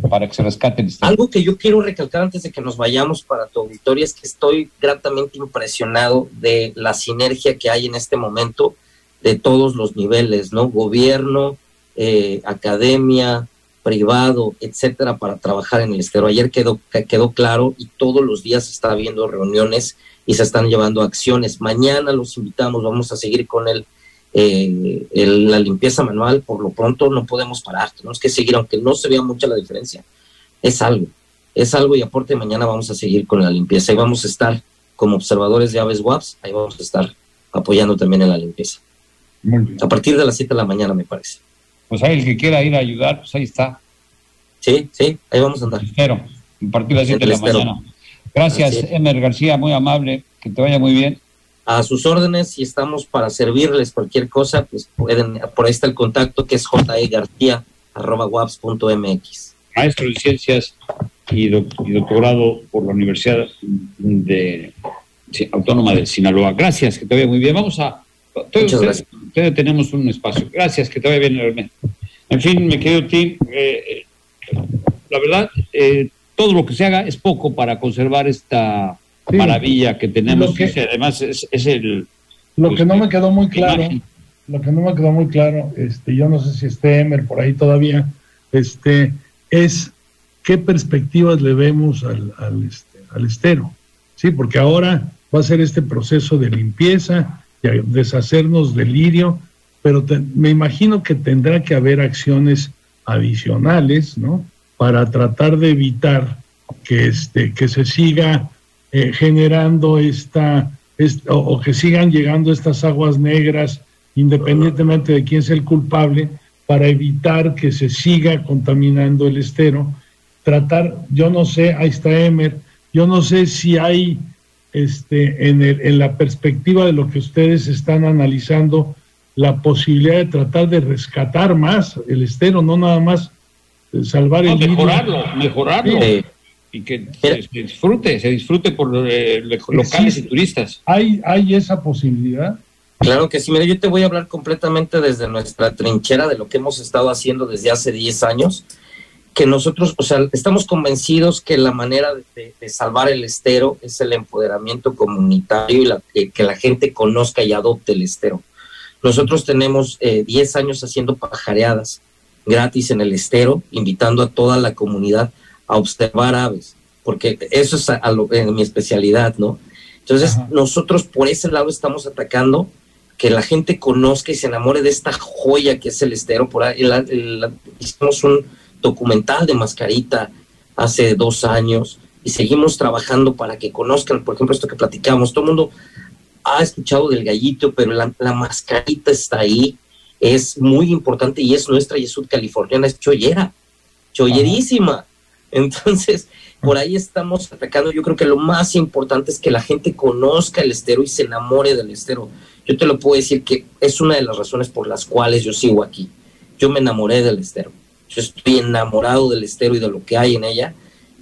para que se rescaten. Algo que yo quiero recalcar antes de que nos vayamos para tu auditorio es que estoy gratamente impresionado de la sinergia que hay en este momento de todos los niveles, ¿no? Gobierno, eh, academia, privado, etcétera, para trabajar en el estero. Ayer quedó, quedó claro y todos los días se está viendo reuniones y se están llevando acciones. Mañana los invitamos, vamos a seguir con el eh, el, la limpieza manual, por lo pronto no podemos parar, tenemos que seguir, aunque no se vea mucha la diferencia, es algo, es algo y aporte mañana vamos a seguir con la limpieza y vamos a estar como observadores de aves WAPS, ahí vamos a estar apoyando también en la limpieza. A partir de las 7 de la mañana, me parece. Pues ahí el que quiera ir a ayudar, pues ahí está. Sí, sí, ahí vamos a andar. Espero, a partir de las 7 de la mañana. Gracias, Emer García, muy amable, que te vaya muy bien a sus órdenes y estamos para servirles cualquier cosa, pues pueden, por ahí está el contacto que es jegarcía.waps.mx. Maestro de Ciencias y, doc y, doctorado por la Universidad de sí, Autónoma de Sinaloa. Gracias, que te vaya muy bien. Vamos a... Muchas gracias. Ustedes tenemos un espacio. Gracias, que te vaya bien. En fin, me quedo Tim. Eh, la verdad, eh, todo lo que se haga es poco para conservar esta maravilla que tenemos. además, es, el. Lo que no me quedó muy claro, lo que no me quedó muy claro, este, yo no sé si esté Emer por ahí todavía, este, es qué perspectivas le vemos al, al, este, al estero. Sí, porque ahora va a ser este proceso de limpieza deshacernos del lirio, pero me imagino que tendrá que haber acciones adicionales, ¿no? Para tratar de evitar que, este, que se siga eh, generando esta, o, que sigan llegando estas aguas negras, independientemente de quién sea el culpable, para evitar que se siga contaminando el estero. Tratar, yo no sé, ahí está Emer, yo no sé si hay este, en, el, en la perspectiva de lo que ustedes están analizando, la posibilidad de tratar de rescatar más el estero, no nada más salvar el mejorarlo, mejorarlo. Y que se, disfrute, se disfrute por eh, locales y turistas. ¿Hay, ¿Hay esa posibilidad? Claro que sí, mira, yo te voy a hablar completamente desde nuestra trinchera de lo que hemos estado haciendo desde hace 10 años que nosotros, o sea, estamos convencidos que la manera de, salvar el estero es el empoderamiento comunitario y la, que, la gente conozca y adopte el estero. Nosotros tenemos 10 eh, años haciendo pajareadas gratis en el estero, invitando a toda la comunidad a observar aves, porque eso es en mi especialidad, ¿no? Entonces, nosotros por ese lado estamos atacando que la gente conozca y se enamore de esta joya que es el estero. Por ahí hicimos un documental de Mascarita hace dos años y seguimos trabajando para que conozcan, por ejemplo, esto que platicamos, todo el mundo ha escuchado del gallito, pero la, mascarita está ahí, es muy importante y es nuestra y es sudcaliforniana, es chollera, chollerísima. <laughs> Entonces, por ahí estamos atacando. Yo creo que lo más importante es que la gente conozca el estero y se enamore del estero. Yo te lo puedo decir que es una de las razones por las cuales yo sigo aquí. Yo me enamoré del estero. Yo estoy enamorado del estero y de lo que hay en ella.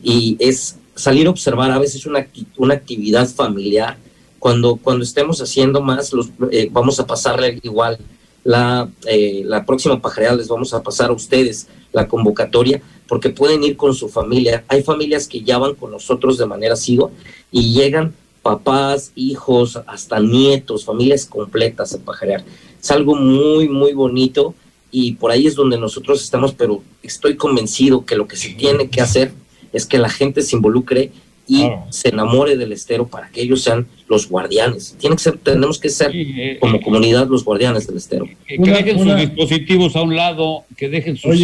Y es salir a observar a veces una, una actividad familiar. Cuando, cuando estemos haciendo más, los, eh, vamos a pasarle igual la, eh, la próxima pajareada, les vamos a pasar a ustedes la convocatoria, porque pueden ir con su familia. Hay familias que ya van con nosotros de manera asidua y llegan papás, hijos, hasta nietos, familias completas a pajarear. Es algo muy, muy bonito y por ahí es donde nosotros estamos, pero estoy convencido que lo que se tiene que hacer es que la gente se involucre y se enamore del estero para que ellos sean los guardianes. Tiene que ser, tenemos que ser eh, como comunidad los guardianes del estero. Que, dejen sus dispositivos a un lado, que dejen sus,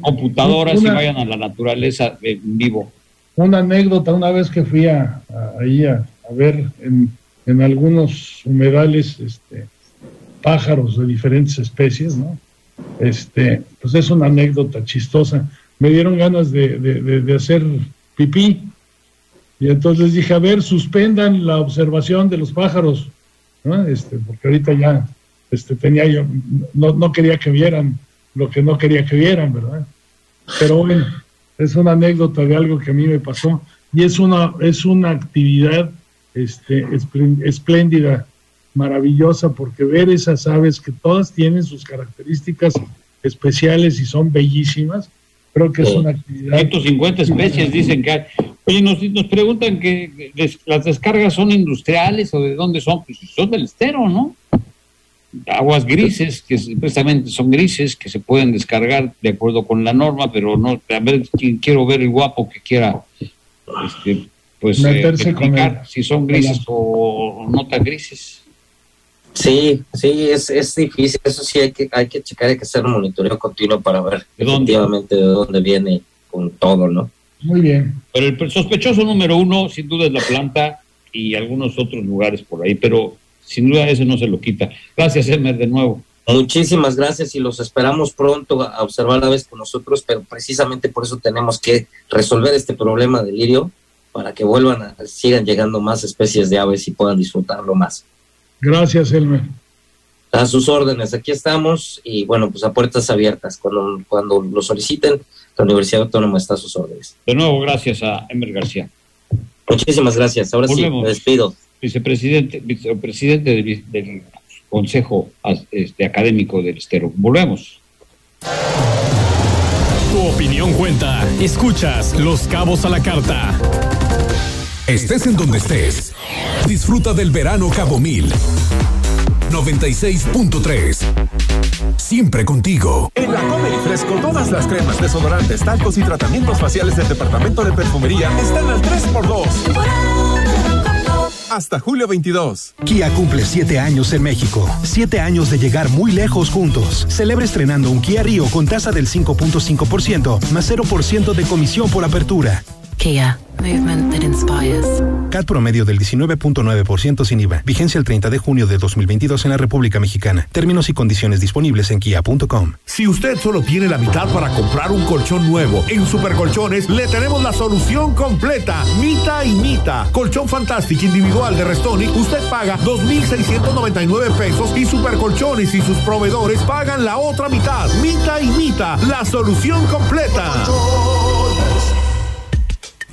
computadoras y vayan a la naturaleza en vivo. Una anécdota, una vez que fui a, ahí a, ver en, en, algunos humedales este, pájaros de diferentes especies, ¿no? Este, pues es una anécdota chistosa. Me dieron ganas de, hacer pipí. Y entonces dije, a ver, suspendan la observación de los pájaros, Este, porque ahorita ya este, tenía yo, no, no quería que vieran lo que no quería que vieran, ¿verdad? Pero bueno, es una anécdota de algo que a mí me pasó y es una, es una actividad este, espléndida maravillosa porque ver esas aves que todas tienen sus características especiales y son bellísimas, creo que es una actividad. 150 especies dicen que hay. Oye, nos, nos preguntan que las descargas son industriales o de dónde son, pues son del estero, ¿no? Aguas grises, que supuestamente son grises, que se pueden descargar de acuerdo con la norma, pero no, a ver, quiero ver el guapo que quiera, este, pues, eh, si son grises o no tan grises. Sí, sí, es, es difícil. Eso sí hay que, hay que checar, hay que hacer un monitoreo continuo para ver efectivamente de dónde viene con todo, ¿no? Muy bien. Pero el sospechoso número uno, sin duda, es la planta y algunos otros lugares por ahí, pero sin duda ese no se lo quita. Gracias, Emer, de nuevo. Muchísimas gracias y los esperamos pronto a observar la vez con nosotros, pero precisamente por eso tenemos que resolver este problema del lirio para que vuelvan a, sigan llegando más especies de aves y puedan disfrutarlo más. Gracias, Elmer. A sus órdenes, aquí estamos y bueno, pues a puertas abiertas. Cuando, cuando lo soliciten, la Universidad Autónoma está a sus órdenes. De nuevo, gracias a Emer García. Muchísimas gracias. Ahora sí, me despido. Vicepresidente, vicepresidente del, Consejo este, Académico del Estero. Volvemos. opinión cuenta. Escuchas Los Cabos a la Carta. Estés en donde estés. Disfruta del verano Cabo Mil. 96.3. Siempre contigo. En la Comer y Fresco, todas las cremas, desodorantes, talcos y tratamientos faciales del departamento de perfumería están al 3x2. Hasta julio 22. Kia cumple 7 años en México. 7 años de llegar muy lejos juntos. Celebra estrenando un Kia Rio con tasa del 5.5% más 0% de comisión por apertura. Kia, movement that inspires. CAT promedio del 19.9% sin IVA. Vigencia el 30 de junio de 2022 en la República Mexicana. Términos y condiciones disponibles en kia.com. Si usted solo tiene la mitad para comprar un colchón nuevo, en Supercolchones le tenemos la solución completa. Mita y Mita. Colchón fantástico individual de Restonic, usted paga 2.699 pesos y Supercolchones y sus proveedores pagan la otra mitad. Mita y Mita, la solución completa.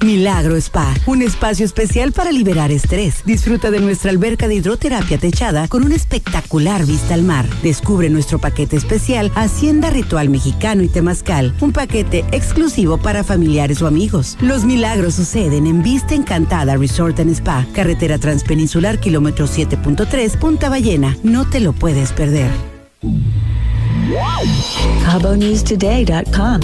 Milagro Spa, un espacio especial para liberar estrés. Disfruta de nuestra alberca de hidroterapia techada con una espectacular vista al mar. Descubre nuestro paquete especial Hacienda Ritual Mexicano y Temazcal, un paquete exclusivo para familiares o amigos. Los milagros suceden en Vista Encantada Resort and Spa, carretera transpeninsular kilómetro 7.3, Punta Ballena. No te lo puedes perder. CaboNewsToday.com.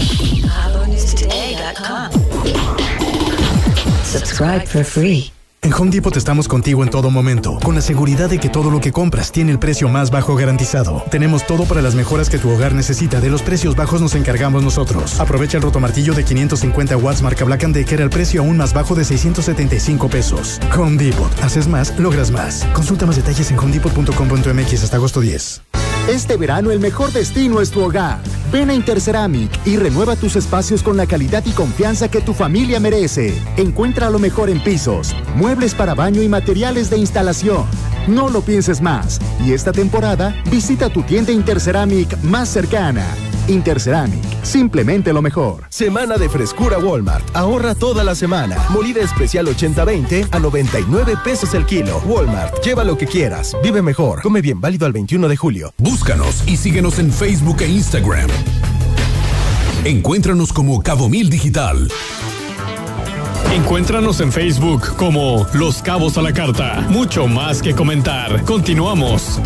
Subscribe for free. En Home Depot estamos contigo en todo momento, con la seguridad de que todo lo que compras tiene el precio más bajo garantizado. Tenemos todo para las mejoras que tu hogar necesita. De los precios bajos nos encargamos nosotros. Aprovecha el rotomartillo de 550 watts marca Black Decker al precio aún más bajo de 675 pesos. Home Depot. Haces más, logras más. Consulta más detalles en homedepot.com.mx hasta agosto 10. Este verano el mejor destino es tu hogar. Ven a Interceramic y renueva tus espacios con la calidad y confianza que tu familia merece. Encuentra lo mejor en pisos, muebles para baño y materiales de instalación. No lo pienses más. Y esta temporada visita tu tienda Interceramic más cercana. Interceramic, simplemente lo mejor. Semana de frescura Walmart. Ahorra toda la semana. Molida especial 80-20 a 99 pesos el kilo. Walmart, lleva lo que quieras. Vive mejor. Come bien, válido al 21 de julio. Búscanos y síguenos en Facebook e Instagram. Encuéntranos como Cabo Mil Digital. Encuéntranos en Facebook como Los Cabos a la Carta. Mucho más que comentar. Continuamos.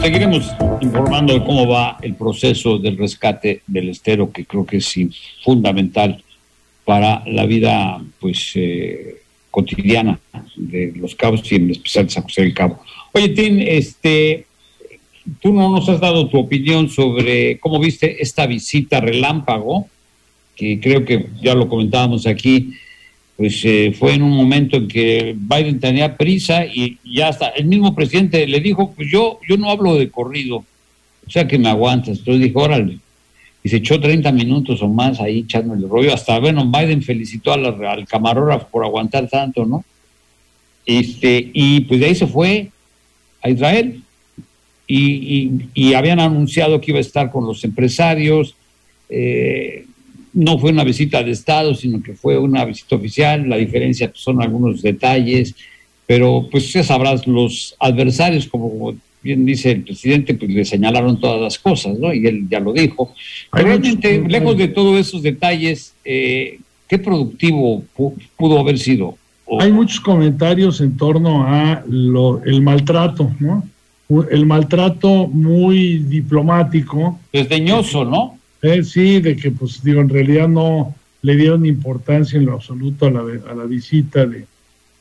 Seguiremos informando de cómo va el proceso del rescate del estero, que creo que es fundamental para la vida pues eh, cotidiana de los cabos y en especial de San José del Cabo. Oye, Tim, este, tú no nos has dado tu opinión sobre cómo viste esta visita relámpago, que creo que ya lo comentábamos aquí, pues eh, fue en un momento en que Biden tenía prisa y ya hasta el mismo presidente le dijo, pues yo, yo no hablo de corrido, o sea que me aguantas. Entonces dijo, órale. Y se echó 30 minutos o más ahí echando el rollo. Hasta, bueno, Biden felicitó al camarógrafo por aguantar tanto, ¿no? Este, y pues de ahí se fue a Israel. Y, y, habían anunciado que iba a estar con los empresarios. Eh, no fue una visita de Estado, sino que fue una visita oficial. La diferencia pues, son algunos detalles, pero pues ya sabrás, los adversarios, como bien dice el presidente, pues le señalaron todas las cosas, ¿no? Y él ya lo dijo. Realmente, lejos de todos esos detalles, eh, ¿qué productivo pudo haber sido? Hay muchos comentarios en torno a lo, el maltrato, ¿no? El maltrato muy diplomático. Desdeñoso, ¿no? Eh, sí, de que, pues, digo, en realidad no le dieron importancia en lo absoluto a la, a la visita de,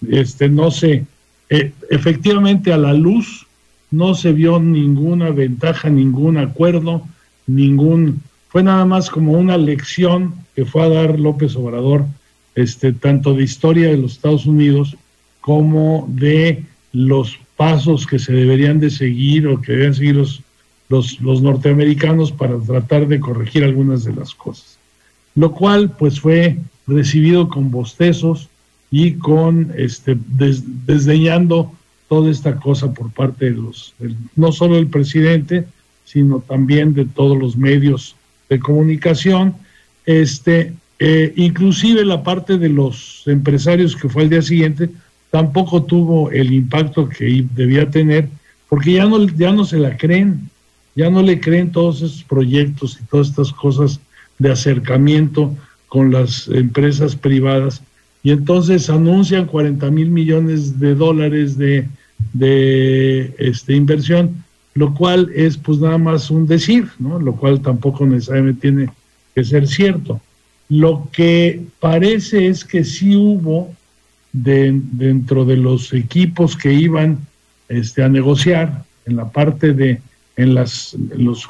este, no sé, eh, efectivamente a la luz no se vio ninguna ventaja, ningún acuerdo, ningún, fue nada más como una lección que fue a dar López Obrador, este, tanto de historia de los Estados Unidos como de los pasos que se deberían de seguir o que deben seguir los los, norteamericanos para tratar de corregir algunas de las cosas. Lo cual pues fue recibido con bostezos y con este desdeñando toda esta cosa por parte de los no solo del presidente sino también de todos los medios de comunicación este eh, inclusive la parte de los empresarios que fue el día siguiente tampoco tuvo el impacto que debía tener porque ya no ya no se la creen ya no le creen todos esos proyectos y todas estas cosas de acercamiento con las empresas privadas y entonces anuncian 40 mil millones de dólares de, de este, inversión, lo cual es pues nada más un decir, ¿no? Lo cual tampoco necesariamente tiene que ser cierto. Lo que parece es que sí hubo de, dentro de los equipos que iban este, a negociar en la parte de, en, las, los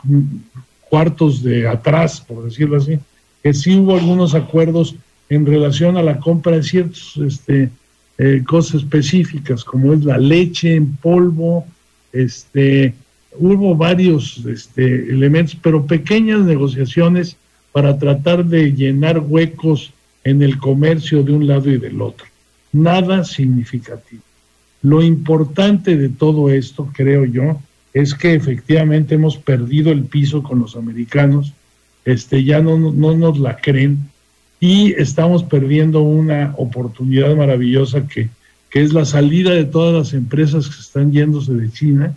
cuartos de atrás, por decirlo así, que sí hubo algunos acuerdos en relación a la compra de ciertas este, eh, cosas específicas, como es la leche en polvo, este, hubo varios este, elementos, pero pequeñas negociaciones para tratar de llenar huecos en el comercio de un lado y del otro. Nada significativo. Lo importante de todo esto, creo yo, es que efectivamente hemos perdido el piso con los americanos, este, ya no, no nos la creen y estamos perdiendo una oportunidad maravillosa que, que es la salida de todas las empresas que están yéndose de China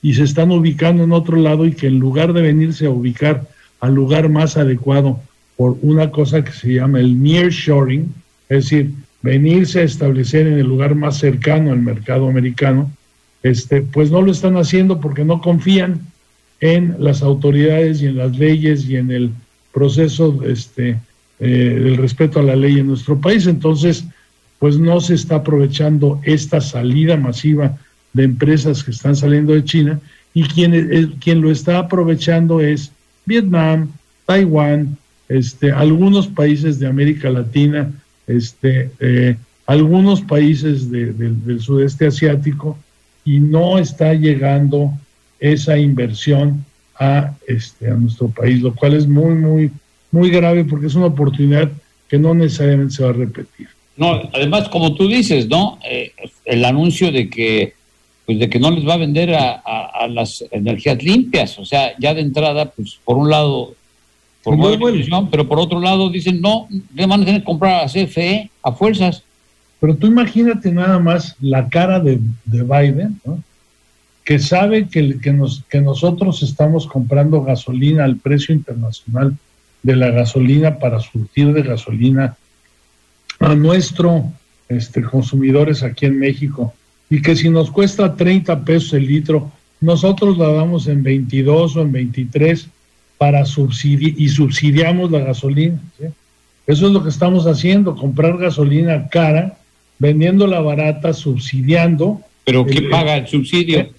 y se están ubicando en otro lado y que en lugar de venirse a ubicar al lugar más adecuado por una cosa que se llama el nearshoring, es decir, venirse a establecer en el lugar más cercano al mercado americano, este, pues no lo están haciendo porque no confían en las autoridades y en las leyes y en el proceso este, eh, del respeto a la ley en nuestro país. Entonces, pues no se está aprovechando esta salida masiva de empresas que están saliendo de China y quien, eh, quien lo está aprovechando es Vietnam, Taiwán, este, algunos países de América Latina, este, eh, algunos países del sudeste asiático y no está llegando esa inversión a, este, a nuestro país, lo cual es muy, muy, muy grave porque es una oportunidad que no necesariamente se va a repetir. No, además, como tú dices, ¿no? Eh, el anuncio de que pues de que no les va a vender a, las energías limpias, o sea, ya de entrada, pues por un lado, por pero por otro lado dicen, no, le van a tener que comprar a CFE a fuerzas. Pero tú imagínate nada más la cara de, Biden, ¿no? que sabe que, que, nos, que nosotros estamos comprando gasolina al precio internacional de la gasolina para surtir de gasolina a nuestros este, consumidores aquí en México y que si nos cuesta 30 pesos el litro, nosotros la damos en 22 o en 23 para subsidiar y subsidiamos la gasolina. Eso es lo que estamos haciendo, comprar gasolina cara, vendiéndola barata, subsidiando. ¿Pero quién paga el subsidio? Eh,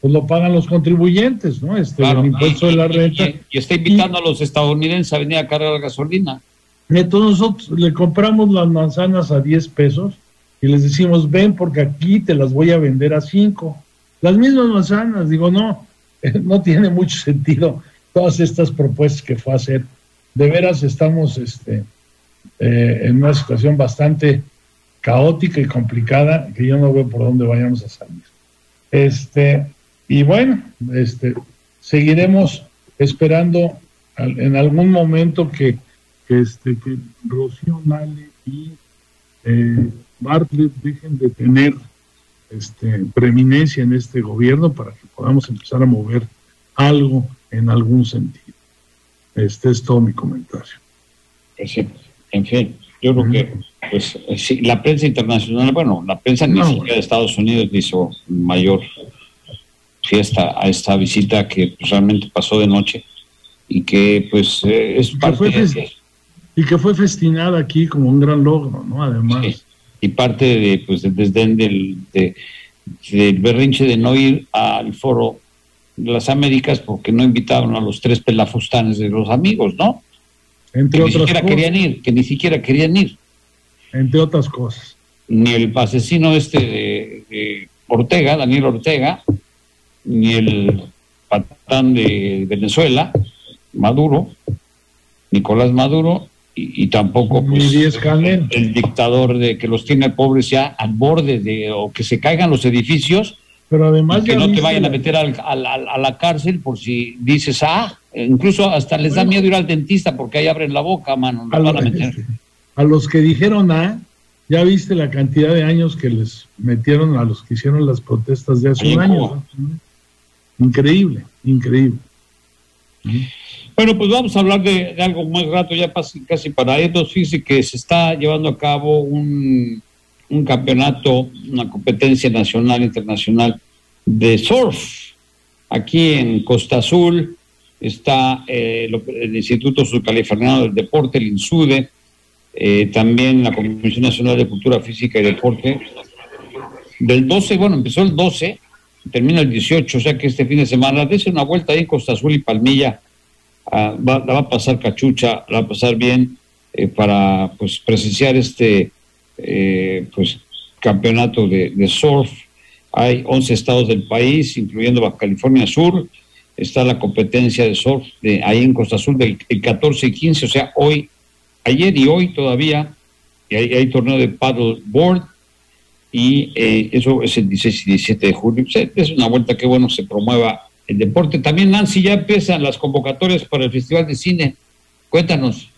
pues lo pagan los contribuyentes, ¿no? Este, el impuesto de la renta. Y, está invitando a los estadounidenses a venir a cargar gasolina. Entonces nosotros le compramos las manzanas a 10 pesos y les decimos, ven porque aquí te las voy a vender a 5. Las mismas manzanas, digo, no, <laughs> no tiene mucho sentido todas estas propuestas que fue a hacer. De veras estamos este, eh, en una situación bastante caótica y complicada que yo no veo por dónde vayamos a salir. Este, y bueno, este, seguiremos esperando en algún momento que, este, que Rocío Nale y eh, Bartlett dejen de tener este, preeminencia en este gobierno para que podamos empezar a mover algo en algún sentido. Este es todo mi comentario. Pues en fin, yo creo que pues, la prensa internacional, bueno, la prensa ni siquiera de Estados Unidos hizo mayor fiesta a esta visita que pues, realmente pasó de noche y que pues eh, es parte de, y que fue festinada aquí como un gran logro, ¿no? Además. y parte de, pues, del desdén del, del berrinche de no ir al foro de las Américas porque no invitaron a los tres pelafustanes de los amigos, ¿no? Entre que ni siquiera querían ir, que ni siquiera querían ir. Entre otras cosas. Ni el asesino este de Ortega, Daniel Ortega, ni el patán de Venezuela, Maduro, Nicolás Maduro, y, tampoco pues, el, dictador de que los tiene pobres ya al borde de o que se caigan los edificios pero además que no te vayan a meter al, a la cárcel por si dices ah incluso hasta les da miedo ir al dentista porque ahí abren la boca mano a, <laughs> a los que dijeron ah ya viste la cantidad de años que les metieron a los que hicieron las protestas de hace un año Increíble, increíble. Bueno, pues vamos a hablar de, de algo más rato, ya casi, casi para irnos. Fíjese que se está llevando a cabo un, un campeonato, una competencia nacional, internacional de surf. Aquí en Costa Azul está eh, el Instituto Surcaliforniano del Deporte, el INSUDE, eh, también la Comisión Nacional de Cultura Física y Deporte. Del 12, bueno, empezó el 12, termina el 18, o sea que este fin de semana, dése una vuelta ahí en Costa Azul y Palmilla, ah, va- la va a pasar cachucha, la va a pasar bien eh, para pues presenciar este eh, pues campeonato de, surf. Hay 11 estados del país, incluyendo Baja California Sur. Está la competencia de surf de ahí en Costa Azul del el 14 y 15, o sea, hoy, ayer y hoy todavía. Y hay, torneo de paddleboard y eh, eso es el 16 y 17 de julio. Es una vuelta que bueno se promueva el deporte. También, Nancy, ya empiezan las convocatorias para el Festival de Cine. Cuéntanos.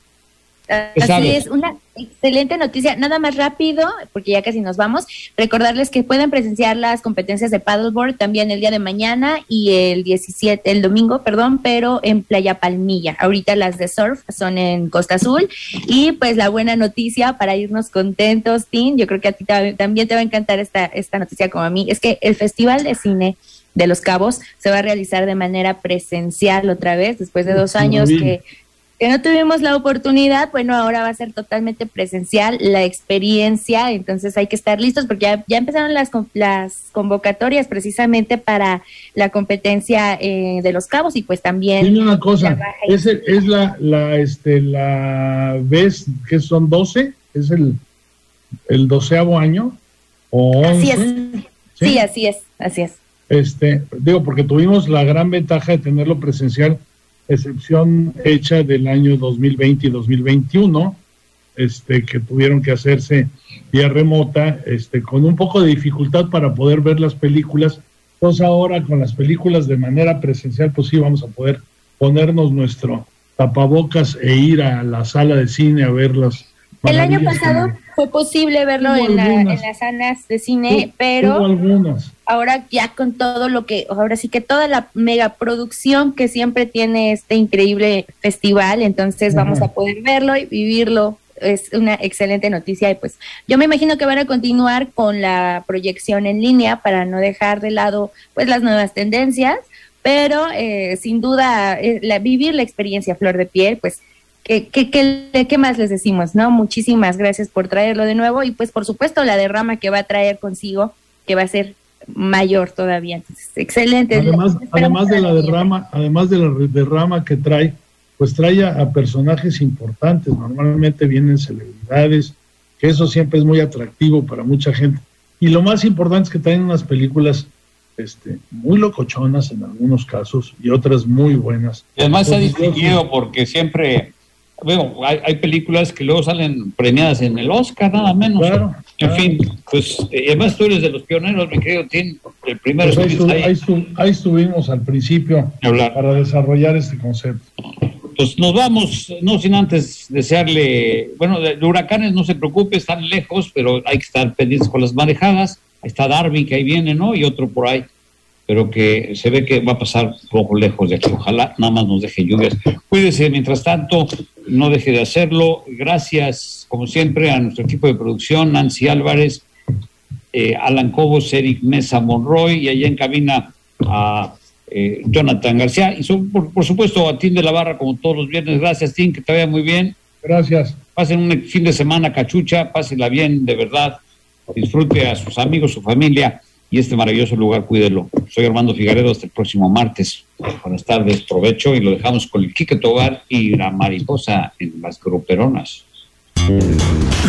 ¿Qué Así es, una excelente noticia. Nada más rápido, porque ya casi nos vamos. Recordarles que pueden presenciar las competencias de paddleboard también el día de mañana y el 17, el domingo, perdón, pero en Playa Palmilla. Ahorita las de surf son en Costa Azul. Y pues la buena noticia para irnos contentos, Tim, yo creo que a ti ta- también te va a encantar esta, esta noticia como a mí, es que el Festival de Cine de Los Cabos se va a realizar de manera presencial otra vez, después de dos años que que no tuvimos la oportunidad, bueno, ahora va a ser totalmente presencial la experiencia, entonces hay que estar listos porque ya, ya empezaron las, las convocatorias precisamente para la competencia eh, de los cabos y pues también... Dime una cosa, la es, el- es la, la, este, la vez que son 12, es el, el doceavo año, o Así 11, es, sí, así es, así es. Este, digo, porque tuvimos la gran ventaja de tenerlo presencial, excepción hecha del año 2020 y 2021, este, que tuvieron que hacerse vía remota, este, con un poco de dificultad para poder ver las películas. Entonces ahora con las películas de manera presencial, pues sí vamos a poder ponernos nuestro tapabocas e ir a la sala de cine a verlas. El año pasado fue posible verlo en, la- en las salas de cine, Hubo- pero... hubo ahora ya con todo lo que, ahora sí que toda la megaproducción que siempre tiene este increíble festival, entonces vamos a poder verlo y vivirlo. Es una excelente noticia y pues yo me imagino que van a continuar con la proyección en línea para no dejar de lado pues las nuevas tendencias, pero eh, sin duda eh, la, vivir la experiencia flor de piel, pues ¿Qué, qué, qué, qué más les decimos? no Muchísimas gracias por traerlo de nuevo y pues por supuesto la derrama que va a traer consigo, que va a ser mayor todavía. Entonces, excelente. Además, además de la derrama, además de la derrama que trae, pues trae a, a personajes importantes. Normalmente vienen celebridades, que eso siempre es muy atractivo para mucha gente. Y lo más importante es que traen unas películas este, muy locochonas en algunos casos y otras muy buenas. Y además se ha distinguido porque siempre, bueno, hay, hay películas que luego salen premiadas en el Oscar, nada menos. Claro, En claro. fin, pues, eh, además tú eres de los pioneros, mi querido Tim, el primero Pues ahí, ahí. ahí ahí estuvimos al principio Hablar. para desarrollar este concepto. Pues nos vamos, no sin antes desearle, bueno, de, de huracanes no se preocupe, están lejos, pero hay que estar pendientes con las marejadas. Está Darby que ahí viene, ¿no? Y otro por ahí, pero que se ve que va a pasar poco lejos de aquí. Ojalá nada más nos deje lluvias. Cuídese, mientras tanto, no deje de hacerlo. Gracias, como siempre, a nuestro equipo de producción, Nancy Álvarez, eh, Alan Cobos, Eric Mesa Monroy, y allá en cabina a eh, Jonathan García. Y son, por, por supuesto a Tim de la Barra, como todos los viernes. Gracias, Tim, que te vaya muy bien. Gracias. Pasen un fin de semana cachucha, pásenla bien, de verdad. Disfrute a sus amigos, su familia y este maravilloso lugar, cuídelo. Soy Armando Figaredo, hasta el próximo martes. Buenas tardes, provecho y lo dejamos con el Quique Tobar y la mariposa en las gruperonas.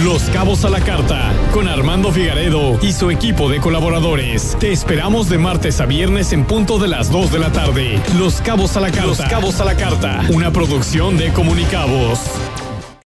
Los Cabos a la Carta, con Armando Figaredo y su equipo de colaboradores. Te esperamos de martes a viernes en punto de las 2 de la tarde. Los Cabos a la Carta. Los Cabos a la Carta, una producción de Comunicabos.